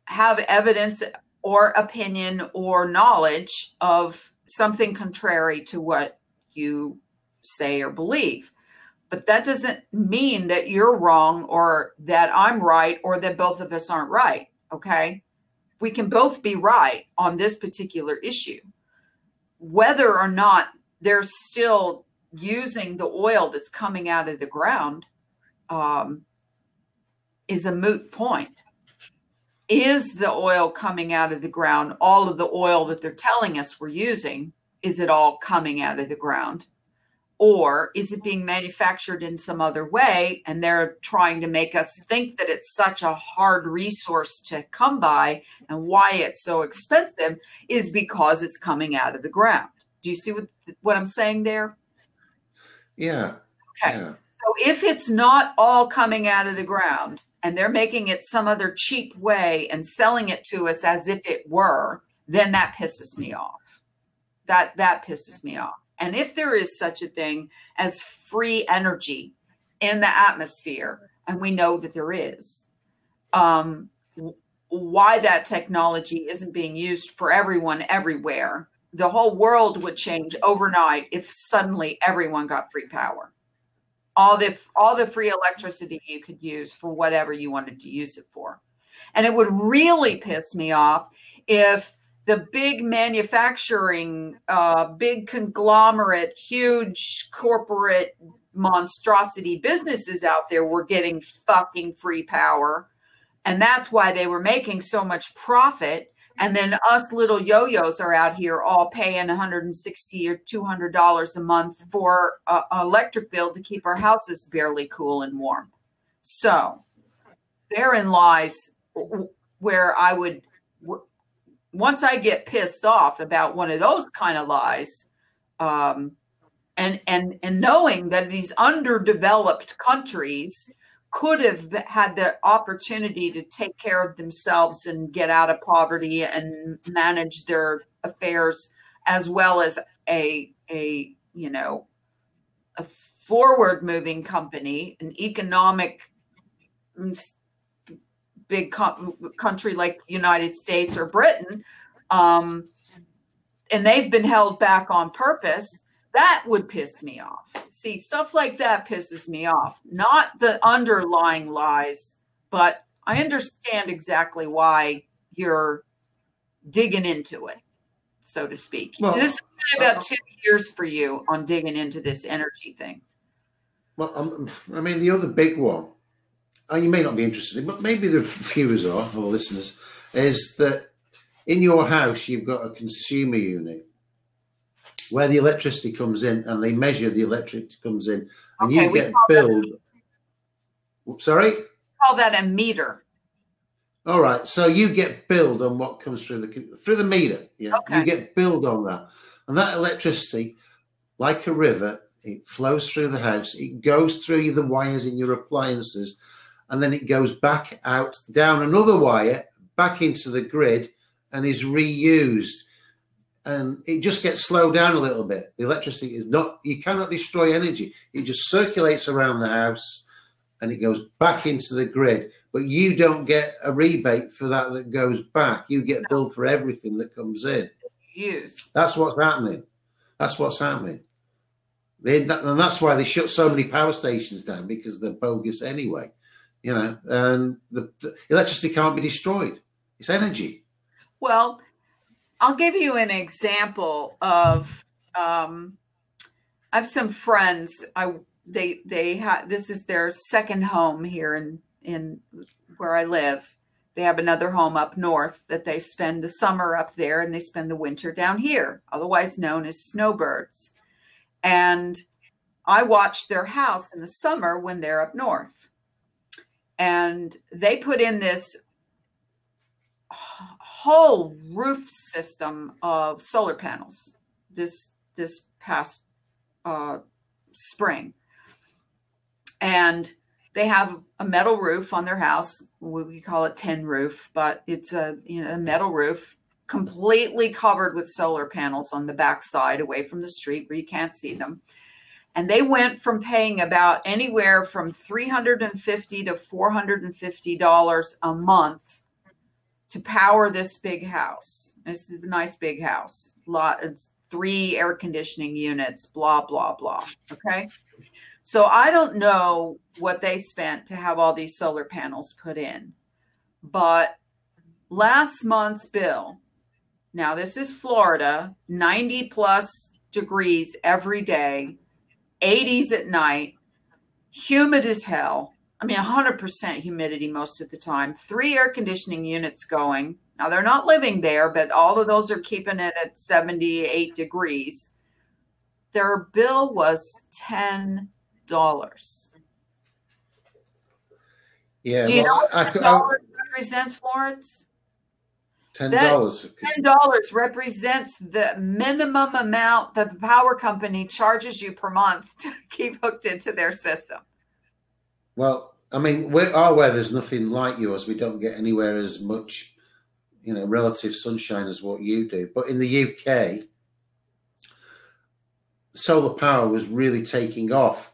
have evidence or opinion or knowledge of something contrary to what you say or believe. But that doesn't mean that you're wrong or that i'm right or that both of us aren't right okay we can both be right on this particular issue. Whether or not they're still using the oil that's coming out of the ground um, is a moot point. is the oil coming out of the ground? All of the oil that they're telling us we're using, is it all coming out of the ground? Or is it being manufactured in some other way? And they're trying to make us think that it's such a hard resource to come by and why it's so expensive is because it's coming out of the ground. Do you see what, what I'm saying there? Yeah. Okay. Yeah. So if it's not all coming out of the ground and they're making it some other cheap way and selling it to us as if it were, then that pisses me off. That that pisses me off. And if there is such a thing as free energy in the atmosphere, and we know that there is, um, why that technology isn't being used for everyone everywhere, the whole world would change overnight if suddenly everyone got free power all the all the free electricity you could use for whatever you wanted to use it for. And it would really piss me off if the big manufacturing, uh, big conglomerate, huge corporate monstrosity businesses out there were getting fucking free power. And that's why they were making so much profit and then us little yo-yos are out here all paying 160 or 200 dollars a month for an electric bill to keep our houses barely cool and warm so therein lies where i would once i get pissed off about one of those kind of lies um, and and and knowing that these underdeveloped countries could have had the opportunity to take care of themselves and get out of poverty and manage their affairs as well as a a you know a forward moving company an economic big co- country like united states or britain um, and they've been held back on purpose that would piss me off. See, stuff like that pisses me off. Not the underlying lies, but I understand exactly why you're digging into it, so to speak. Well, this has been about uh, two years for you on digging into this energy thing. Well, um, I mean, the other big one, uh, you may not be interested in, but maybe the viewers are or listeners, is that in your house you've got a consumer unit where the electricity comes in and they measure the electricity comes in and okay, you get billed. Sorry? Call that a meter. All right. So you get billed on what comes through the through the meter. Yeah. Okay. You get billed on that. And that electricity, like a river, it flows through the house. It goes through the wires in your appliances, and then it goes back out down another wire back into the grid and is reused and it just gets slowed down a little bit. The electricity is not, you cannot destroy energy. It just circulates around the house and it goes back into the grid. But you don't get a rebate for that that goes back. You get billed for everything that comes in. Use. That's what's happening. That's what's happening. They, and that's why they shut so many power stations down because they're bogus anyway. You know, and the, the electricity can't be destroyed. It's energy. Well, I'll give you an example of um, I have some friends. I they they have this is their second home here in in where I live. They have another home up north that they spend the summer up there and they spend the winter down here, otherwise known as snowbirds. And I watch their house in the summer when they're up north. And they put in this whole roof system of solar panels this this past uh, spring, and they have a metal roof on their house. We call it tin roof, but it's a you know a metal roof completely covered with solar panels on the back side away from the street where you can't see them and they went from paying about anywhere from 350 to 450 dollars a month to power this big house. This is a nice big house. Lot it's three air conditioning units, blah, blah, blah. Okay. So I don't know what they spent to have all these solar panels put in. But last month's bill, now this is Florida, 90 plus degrees every day, 80s at night, humid as hell, I mean, 100% humidity most of the time, three air conditioning units going. Now, they're not living there, but all of those are keeping it at 78 degrees. Their bill was $10. Yeah. Do you well, know I, what could- $10 represents, Lawrence? Ten dollars. ten dollars represents the minimum amount that the power company charges you per month to keep hooked into their system. Well, I mean, we are where, our weather's nothing like yours. We don't get anywhere as much, you know, relative sunshine as what you do. But in the UK, solar power was really taking off,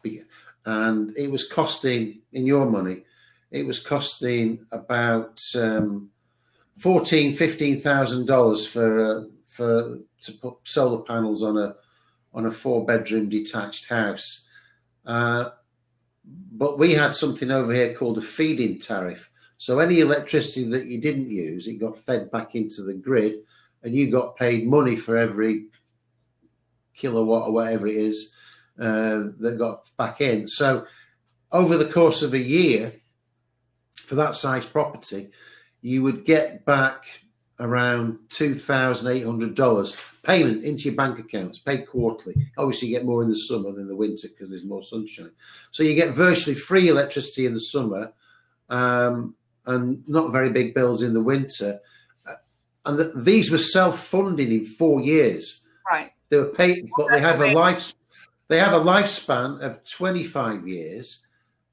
and it was costing, in your money, it was costing about um, fourteen, fifteen thousand dollars for uh, for to put solar panels on a on a four bedroom detached house. Uh, but we had something over here called a feed-in tariff. So any electricity that you didn't use, it got fed back into the grid, and you got paid money for every kilowatt or whatever it is uh, that got back in. So over the course of a year, for that size property, you would get back around two thousand eight hundred dollars payment into your bank accounts, paid quarterly. Obviously, you get more in the summer than the winter because there's more sunshine. So you get virtually free electricity in the summer, um, and not very big bills in the winter. Uh, And th these were self-funding in four years. Right. They were paid, but they have a life. They have a lifespan of 25 years,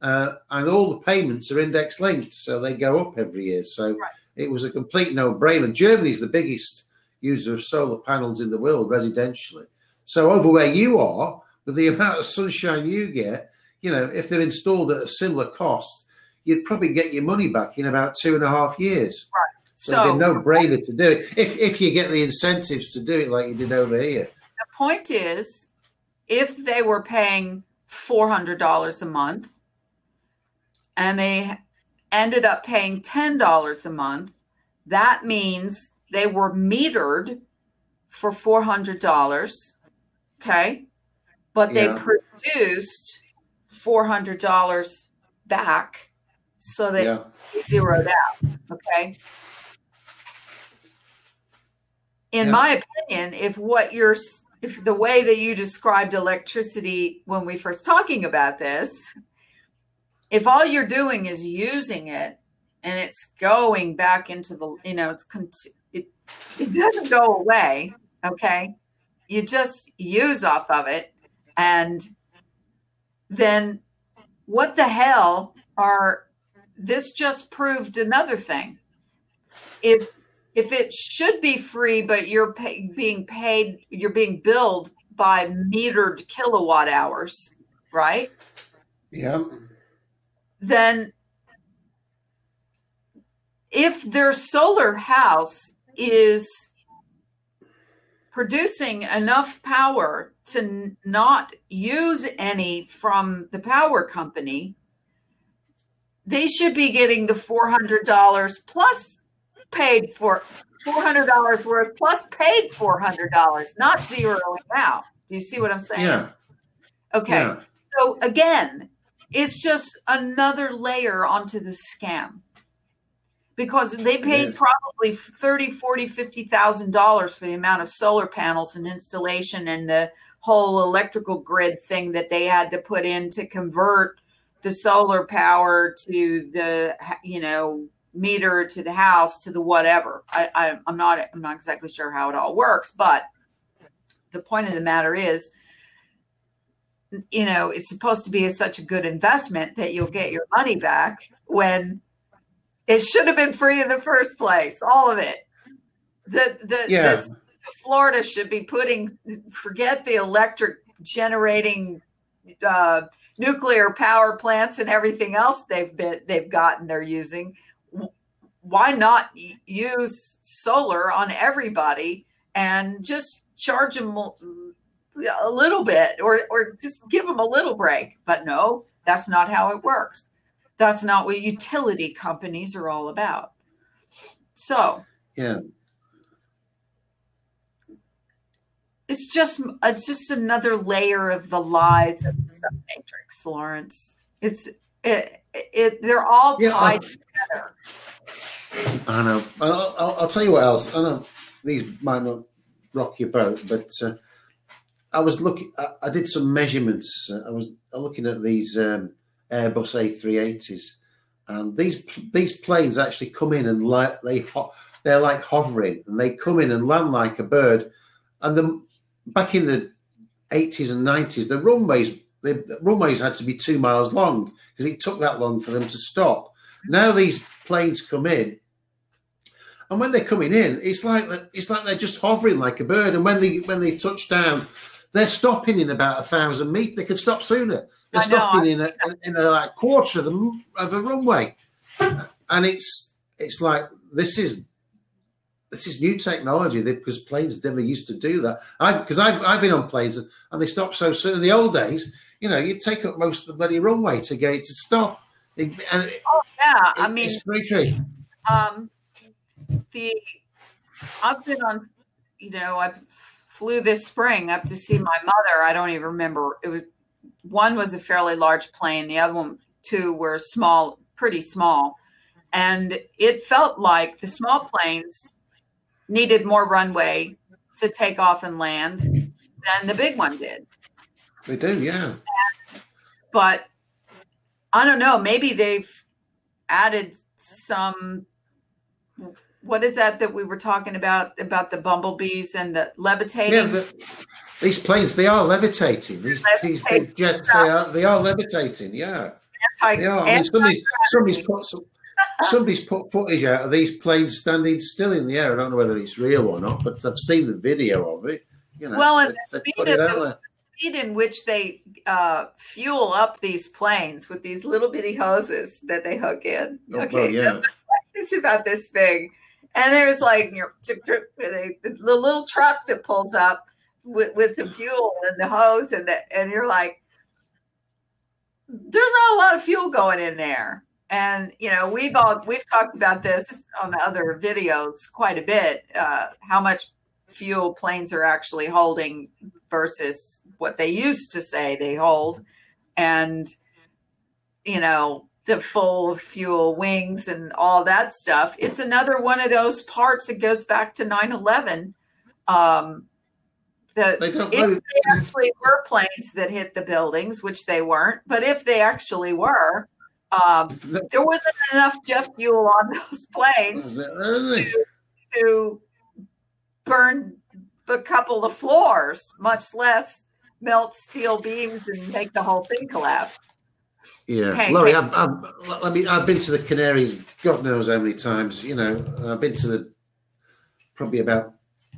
uh, and all the payments are index linked, so they go up every year. So Right. it was a complete no-brainer. Germany's the biggest user of solar panels in the world residentially. So over where you are, with the amount of sunshine you get, you know, if they're installed at a similar cost, you'd probably get your money back in about two and a half years. So, So no brainer to do it if if you get the incentives to do it like you did over here. the point is, if they were paying four hundred dollars a month, and they ended up paying ten dollars a month, that means they were metered for four hundred dollars. Okay, but they Yeah. produced four hundred dollars back, so they yeah, zeroed out. Okay. In Yeah. my opinion, if what you're, if the way that you described electricity when we first talking about this, if all you're doing is using it and it's going back into the, you know, it's, it, it doesn't go away. Okay. You just use off of it. And then what the hell are this just proved another thing. If if it should be free, but you're pay, being paid, you're being billed by metered kilowatt hours, right? yeah, Then if their solar house is producing enough power to n- not use any from the power company, they should be getting the $400 plus paid for $400 worth plus paid $400, not zeroing out. Do you see what I'm saying? yeah, Okay. yeah. So again, it's just another layer onto the scam. Because they paid probably 30 40 50,000 dollars for the amount of solar panels and installation and the whole electrical grid thing that they had to put in to convert the solar power to the you know meter to the house to the whatever. I, I i'm not i'm not exactly sure how it all works but the point of the matter is you know it's supposed to be a, such a good investment that you'll get your money back when it should have been free in the first place all of it the the, Yeah. the florida should be putting forget the electric generating uh, nuclear power plants and everything else they've been they've gotten they're using why not use solar on everybody and just charge them a little bit or or just give them a little break but no that's not how it works that's not what utility companies are all about so Yeah. it's just it's just another layer of the lies of the matrix lawrence it's it, it they're all tied yeah, together. I know. I'll, I'll, I'll, tell you what else. I know these might not rock your boat, but uh, I was looking. I, did some measurements. I was looking at these um, Airbus A380s, and these these planes actually come in and like they they're like hovering, and they come in and land like a bird. And back in the 80s and 90s, the runways the runways had to be two miles long because it took that long for them to stop. Now these planes come in and when they're coming in, it's like it's like they're just hovering like a bird. And when they when they touch down, they're stopping in about a thousand meters. They could stop sooner. They're know, stopping in a in a like quarter of the of a runway, and it's it's like this is this is new technology because planes never used to do that. I because I've I've been on planes and they stop so soon. In the old days, you know, you'd take up most of the bloody runway to get it to stop. and oh yeah, I mean, it's freaky. Um, the I've been on, you know, I flew this spring up to see my mother. I don't even remember. It was one was a fairly large plane. The other one, two were small, pretty small, and it felt like the small planes needed more runway to take off and land than the big one did. They do, yeah. And, but I don't know. Maybe they've added some what is that that we were talking about about the bumblebees and the levitating? Yeah, the, these planes they are levitating. These, these big jets they are they are levitating. Yeah, they are. I mean, somebody's, somebody's put some, somebody's put footage out of these planes standing still in the air. I don't know whether it's real or not, but I've seen the video of it. You know, well, and they, the, speed of the, speed in which they uh, fuel up these planes with these little bitty hoses that they hook in. Oh, okay, well, yeah. it's about this big and there's like the little truck that pulls up with, with the fuel and the hose, and the, and you're like, there's not a lot of fuel going in there. And you know, we've all we've talked about this on the other videos quite a bit. Uh, how much fuel planes are actually holding versus what they used to say they hold, and you know, the full fuel wings and all that stuff. It's another one of those parts that goes back to 9 11. Um, the, if they actually were planes that hit the buildings, which they weren't, but if they actually were, um, there wasn't enough jet fuel on those planes to, to burn a couple of floors, much less melt steel beams and make the whole thing collapse. Yeah, hey, Lori, hey. I've, I've, let me. I've been to the Canaries, God knows how many times. You know, I've been to the probably about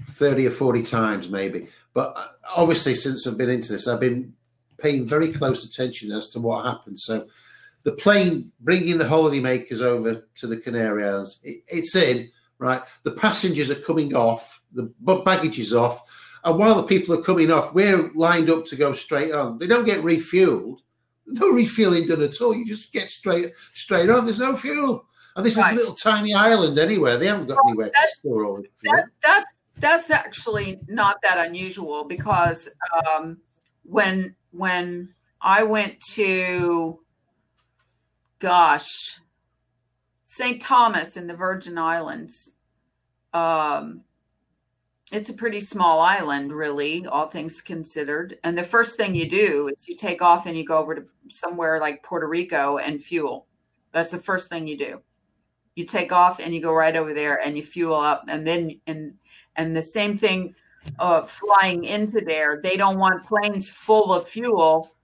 thirty or forty times, maybe. But uh, obviously, since I've been into this, I've been paying very close attention as to what happens. So, the plane bringing the holidaymakers over to the Canary Islands, it, it's in right. The passengers are coming off, the baggage is off, and while the people are coming off, we're lined up to go straight on. They don't get refueled no refueling done at all. You just get straight straight on. There's no fuel. And this right. is a little tiny island anywhere. They haven't got well, anywhere to store all the fuel. That, that's that's actually not that unusual because um, when when I went to gosh St. Thomas in the Virgin Islands, um, it's a pretty small island, really, all things considered. And the first thing you do is you take off and you go over to somewhere like Puerto Rico and fuel. That's the first thing you do. You take off and you go right over there and you fuel up, and then and and the same thing uh, flying into there. They don't want planes full of fuel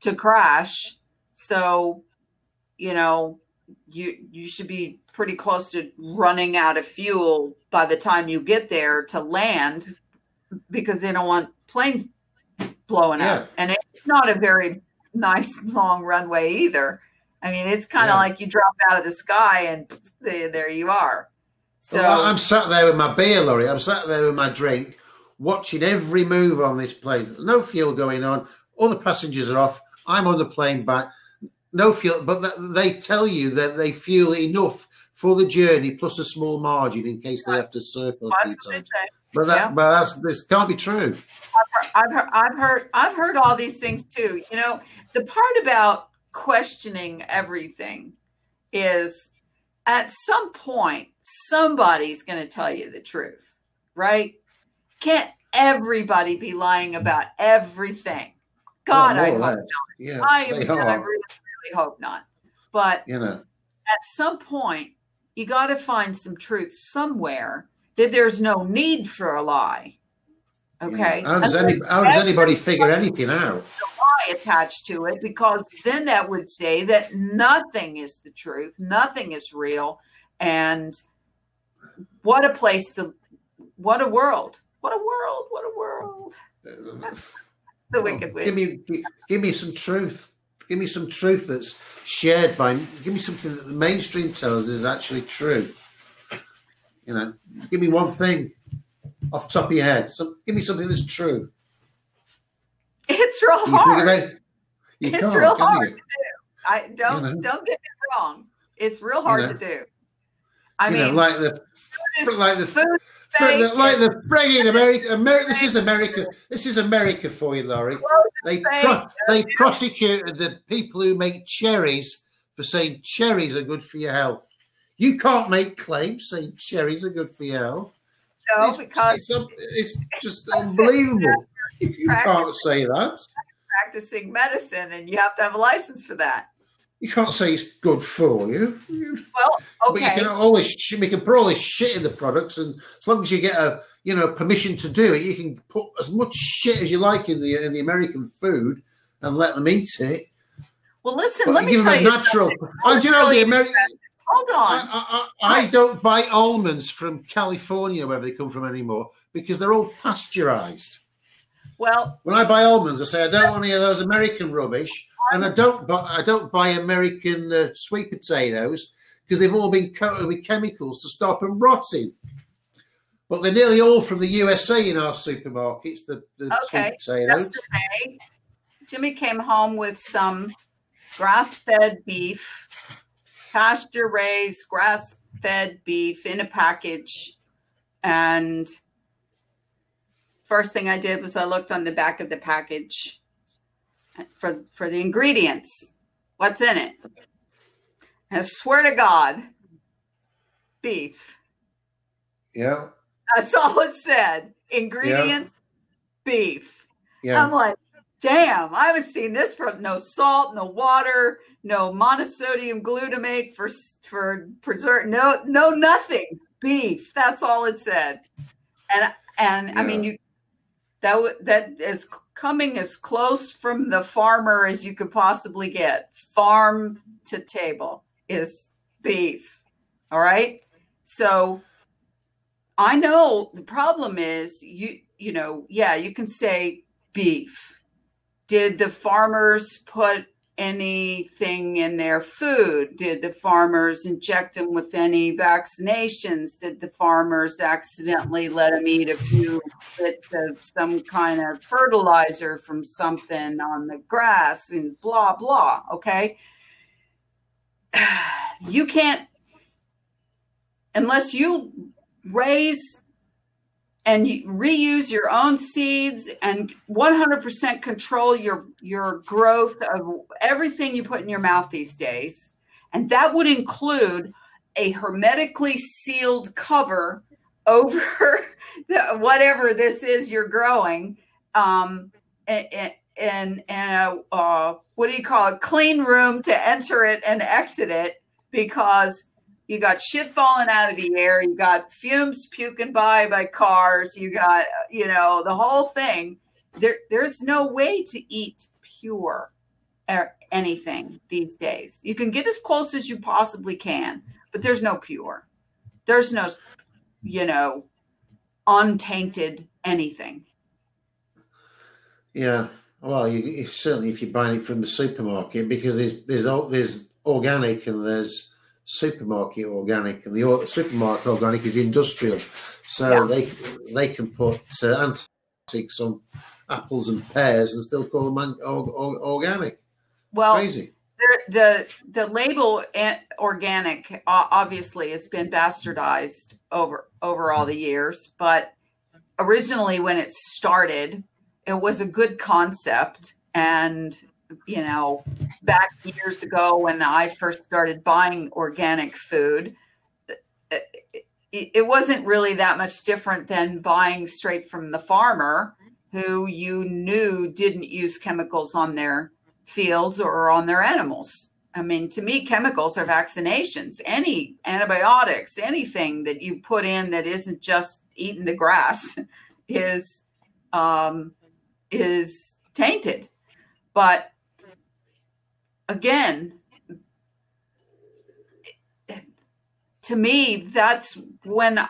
to crash, so you know you you should be pretty close to running out of fuel by the time you get there to land because they don't want planes blowing yeah. up. And it's not a very nice long runway either. I mean, it's kind of yeah. like you drop out of the sky and there you are. So well, I'm sat there with my beer, Lori. I'm sat there with my drink, watching every move on this plane. No fuel going on. All the passengers are off. I'm on the plane back. No fuel, but they tell you that they fuel enough for the journey plus a small margin in case they have to circle a few times. But that, yeah. but that's this can't be true. I've heard, I've heard, I've heard, all these things too. You know, the part about questioning everything is at some point somebody's going to tell you the truth, right? Can't everybody be lying about everything? God, I hope not. Yeah, I, I really, really hope not. But you know, at some point, you got to find some truth somewhere that there's no need for a lie. Okay. How does, any, how does anybody figure anything out? Lie attached to it because then that would say that nothing is the truth, nothing is real, and what a place to, what a world, what a world, what a world. Uh, that's the wicked well, Give me, give me some truth. Give me some truth that's shared by. Give me something that the mainstream tells is actually true. You know, give me one thing off the top of your head. So give me something that's true. It's real hard. it's real hard to do. I don't you know? don't get me wrong. It's real hard you know, to do. I mean, like the like the food the, like the frigging America, America. This is America. This is America for you, Lori. They pro, they prosecuted the people who make cherries for saying cherries are good for your health. You can't make claims saying cherries are good for your health. No, it's, because it's, it's just unbelievable. You can't say that. Practicing medicine, and you have to have a license for that. You can't say it's good for you. Well, okay. But you can always we can put all this shit in the products, and as long as you get a you know permission to do it, you can put as much shit as you like in the in the American food and let them eat it. Well, listen, but let me tell you natural. And oh, you know the American. Hold on. I, I, I, don't buy almonds from California, wherever they come from anymore, because they're all pasteurized. Well, when I buy almonds, I say I don't want any of those American rubbish, and I don't buy I don't buy American uh, sweet potatoes because they've all been coated with chemicals to stop them rotting. But they're nearly all from the USA in our supermarkets. The, the okay. sweet potatoes. Yesterday, Jimmy came home with some grass-fed beef pasture raised, grass fed beef in a package. And first thing I did was I looked on the back of the package for, for the ingredients. What's in it? And I swear to God, beef. Yeah. That's all it said. Ingredients, yeah. beef. Yeah. I'm like, damn, I haven't seen this from no salt, no water, no monosodium glutamate for for preserve no no nothing beef that's all it said and and yeah. i mean you that that is coming as close from the farmer as you could possibly get. Farm to table is beef all right? So i know the problem is you you know yeah you can say beef. Did the farmers put anything in their food? Did the farmers inject them with any vaccinations? Did the farmers accidentally let them eat a few bits of some kind of fertilizer from something on the grass and blah, blah? Okay. You can't, unless you raise and reuse your own seeds and 100% control your your growth of everything you put in your mouth these days. And that would include a hermetically sealed cover over the, whatever this is you're growing um, and and, and a, uh, what do you call it? Clean room to enter it and exit it because you got shit falling out of the air. You got fumes puking by by cars. You got you know the whole thing. There there's no way to eat pure or anything these days. You can get as close as you possibly can but there's no pure. There's no you know untainted anything. Yeah. Well you, certainly if you're buying it from the supermarket because there's there's there's organic and there's supermarket organic, and the supermarket organic is industrial, so yeah. they they can put uh, antibiotics on apples and pears and still call them organic. Well, crazy. The, the the label organic obviously has been bastardized over over all the years, but originally when it started, it was a good concept and you know, back years ago when I first started buying organic food, it wasn't really that much different than buying straight from the farmer who you knew didn't use chemicals on their fields or on their animals. I mean, to me, chemicals are vaccinations. Any antibiotics, anything that you put in that isn't just eating the grass is um, is tainted. But again, to me, that's when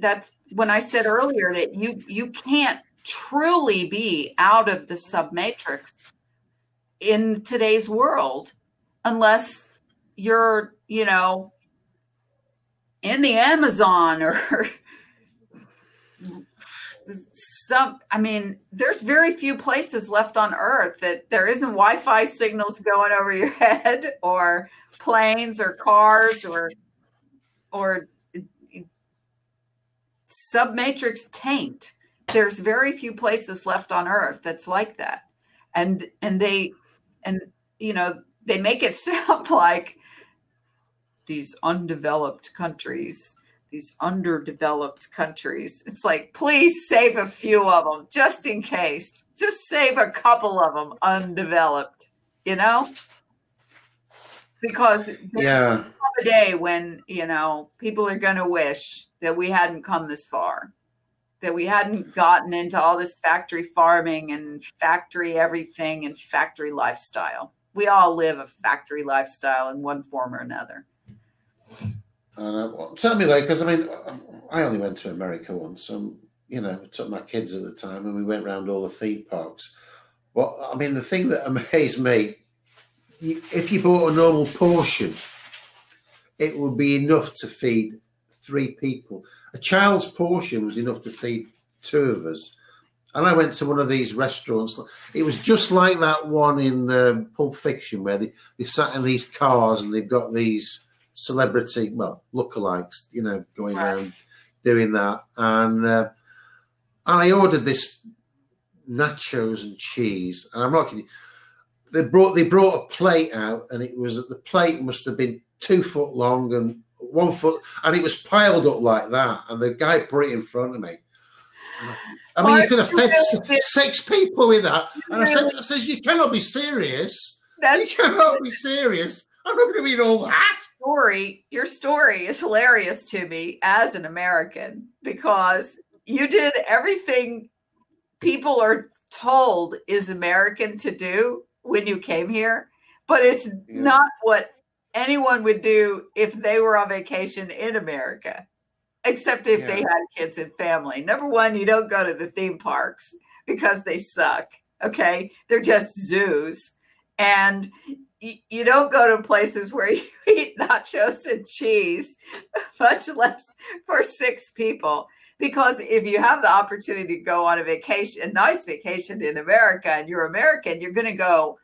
that's when I said earlier that you you can't truly be out of the submatrix in today's world unless you're, you know, in the Amazon or some i mean there's very few places left on earth that there isn't wi-fi signals going over your head or planes or cars or or submatrix taint. There's very few places left on earth that's like that. And and they and you know they make it sound like these undeveloped countries these underdeveloped countries it's like please save a few of them just in case just save a couple of them undeveloped you know because yeah a day when you know people are going to wish that we hadn't come this far that we hadn't gotten into all this factory farming and factory everything and factory lifestyle. We all live a factory lifestyle in one form or another. Well, tell me, like, because I mean, I only went to America once. Um, you know, took my kids at the time, and we went around all the theme parks. Well, I mean, the thing that amazed me, if you bought a normal portion, it would be enough to feed three people. A child's portion was enough to feed two of us. And I went to one of these restaurants. It was just like that one in uh, Pulp Fiction where they, they sat in these cars and they've got these celebrity, well, lookalikes, you know, going around doing that. And uh, and I ordered this nachos and cheese. And I'm not kidding. They brought they brought a plate out, and it was the plate must have been two foot long and one foot, and it was piled up like that. And the guy put it in front of me. I mean, you could have fed six people with that. And I said, I says, you cannot be serious. That's you cannot be serious. I'm not going to all that. Story, your story is hilarious to me as an American because you did everything people are told is American to do when you came here, but it's yeah. not what anyone would do if they were on vacation in America, except if yeah. they had kids and family. Number one, you don't go to the theme parks because they suck. Okay. They're just zoos. And you don't go to places where you eat nachos and cheese, much less for six people. Because if you have the opportunity to go on a vacation, a nice vacation in America, and you're American, you're going to go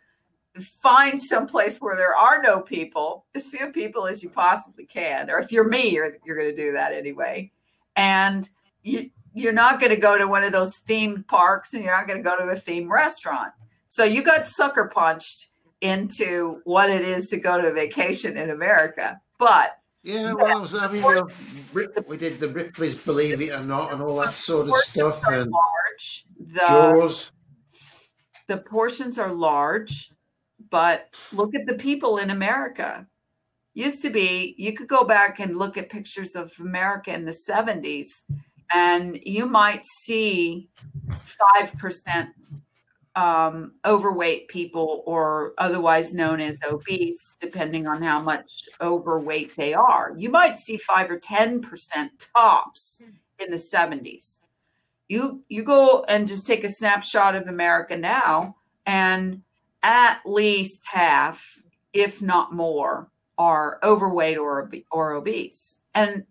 find some place where there are no people, as few people as you possibly can. Or if you're me, you're you're going to do that anyway. And you you're not going to go to one of those themed parks, and you're not going to go to a themed restaurant. So you got sucker punched into what it is to go to vacation in America. But yeah, well, was, I mean, uh, we did the Ripley's Believe It or Not and all that sort of stuff. And large. The, Jaws. The portions are large but look at the people in America. Used to be, you could go back and look at pictures of America in the 70s, and you might see 5% um, overweight people, or otherwise known as obese, depending on how much overweight they are. You might see 5 or 10% tops in the 70s. You, you go and just take a snapshot of America now, and at least half, if not more, are overweight or, or obese. And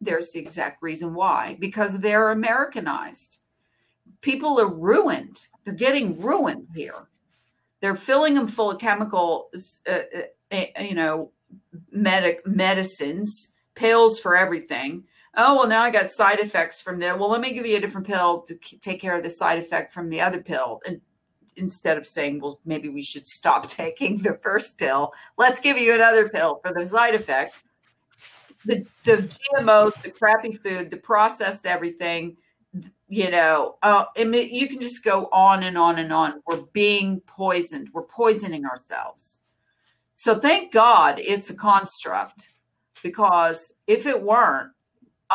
there's the exact reason why because they're Americanized. People are ruined. They're getting ruined here. They're filling them full of chemical, uh, uh, you know, medic medicines, pills for everything. Oh well, now I got side effects from there. Well, let me give you a different pill to take care of the side effect from the other pill. And instead of saying, well, maybe we should stop taking the first pill, let's give you another pill for the side effect. The, the GMOs, the crappy food, the processed everything, you know, uh, I mean, you can just go on and on and on. We're being poisoned. We're poisoning ourselves. So thank God it's a construct because if it weren't,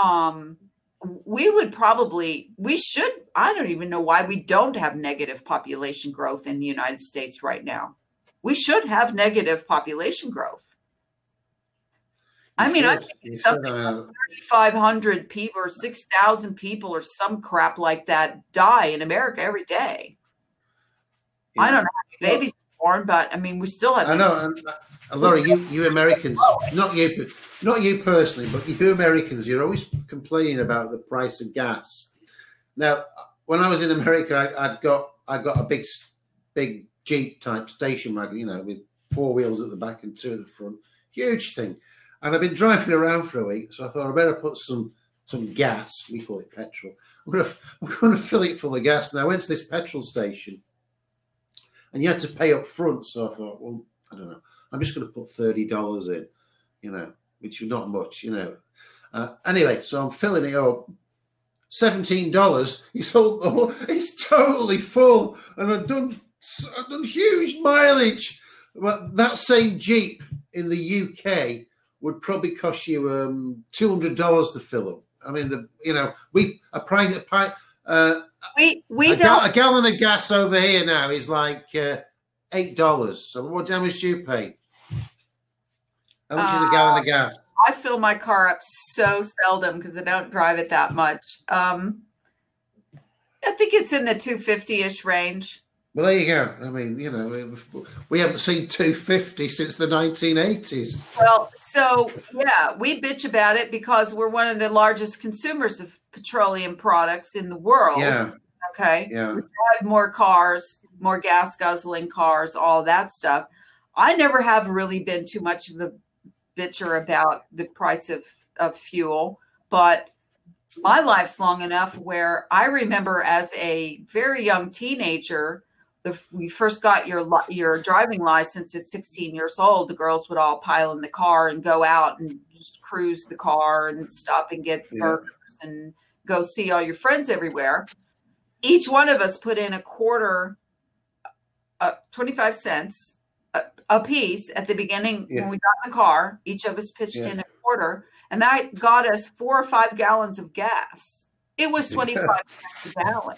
um, we would probably, we should, I don't even know why we don't have negative population growth in the United States right now. We should have negative population growth. I mean, I think something uh, like 3,500 people or 6,000 people or some crap like that die in America every day. Yeah. I don't know how many babies are born, but I mean, we still have. I know. Uh, Laura, you, you Americans, not you, not you personally, but you Americans, you're always complaining about the price of gas. Now, when I was in America, I, would got I got a big, big Jeep type station wagon, you know, with four wheels at the back and two at the front, huge thing. And I've been driving around for a week, so I thought I better put some some gas. We call it petrol. I'm to, I'm to fill it full of gas. And I went to this petrol station, and you had to pay up front. So I thought, well, I don't know. I'm just going to put thirty dollars in, you know, which is not much, you know. Uh, anyway, so I'm filling it up. Seventeen dollars. It's all, oh, it's totally full, and I've done I've done huge mileage. But that same Jeep in the UK would probably cost you um, two hundred dollars to fill up. I mean, the you know we a price a pint. Uh, we we a, don't a gallon of gas over here now is like uh, eight dollars. So what damage do you pay? How much uh, is a gallon of uh, gas? I fill my car up so seldom because I don't drive it that much. Um, I think it's in the two fifty ish range. Well, there you go. I mean, you know, we haven't seen 250 since the 1980s. Well, so yeah, we bitch about it because we're one of the largest consumers of petroleum products in the world. Yeah. Okay. Yeah. We drive more cars, more gas guzzling cars, all that stuff. I never have really been too much of a bitcher about the price of, of fuel, but my life's long enough where I remember as a very young teenager the we first got your your driving license at 16 years old, the girls would all pile in the car and go out and just cruise the car and stop and get yeah. burgers and go see all your friends everywhere. Each one of us put in a quarter, uh, 25 cents a, a, piece at the beginning yeah. when we got in the car. Each of us pitched yeah. in a quarter, and that got us four or five gallons of gas. It was 25 cents a gallon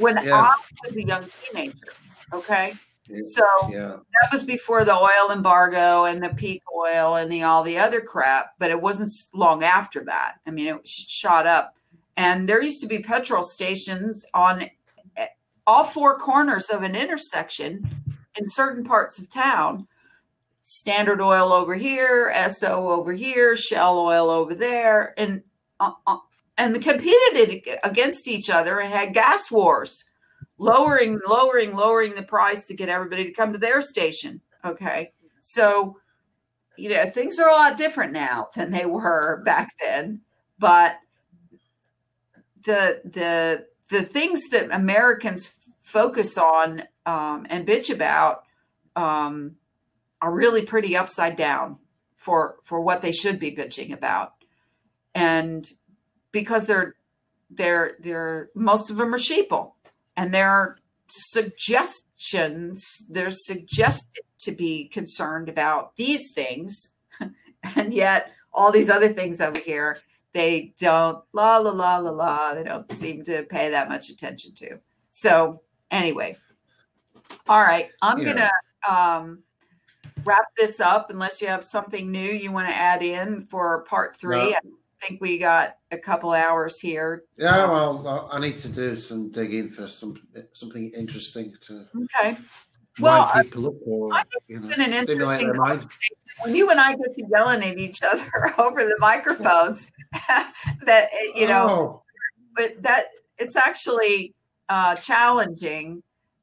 when yeah. I was a young teenager. Okay. So yeah. that was before the oil embargo and the peak oil and the all the other crap, but it wasn't long after that. I mean, it shot up. And there used to be petrol stations on eh, all four corners of an intersection in certain parts of town. Standard oil over here, SO over here, Shell oil over there, and uh, uh, and competed against each other and had gas wars, lowering, lowering, lowering the price to get everybody to come to their station. Okay. So, you know, things are a lot different now than they were back then. But the the the things that Americans focus on um, and bitch about um, are really pretty upside down for for what they should be bitching about. And because they're they're they're most of them are sheeple. And they're suggestions they're suggested to be concerned about these things. And yet all these other things over here they don't la la la la la they don't seem to pay that much attention to. So anyway. All right i'm yeah. gonna um wrap this up unless you have something new you want to add in for part three. No think we got a couple hours here. Yeah, well, I need to do some digging for some something interesting to okay. Well, people up or, I think it's been an interesting conversation. When you and I get to yelling at each other over the microphones, that you know, oh. but that it's actually uh, challenging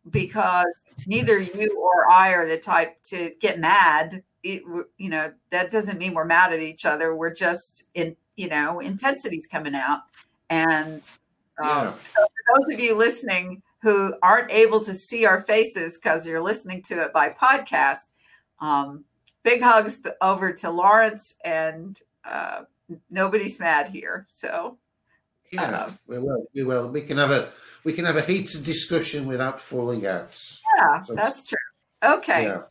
because neither you or I are the type to get mad. It, you know, that doesn't mean we're mad at each other. We're just in you know, intensity's coming out. And um, yeah. so for those of you listening, who aren't able to see our faces because you're listening to it by podcast, um, big hugs over to Lawrence, and uh, nobody's mad here. So, yeah, uh, we will. We will. We can have a we can have a heated discussion without falling out. Yeah, so, that's true. Okay. Yeah.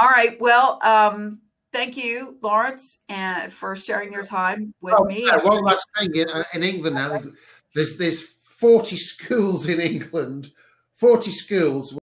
All right. Well, um, thank you, Lawrence, and for sharing your time with oh, me. Yeah, one last thing in, uh, in England now, there's there's 40 schools in England, 40 schools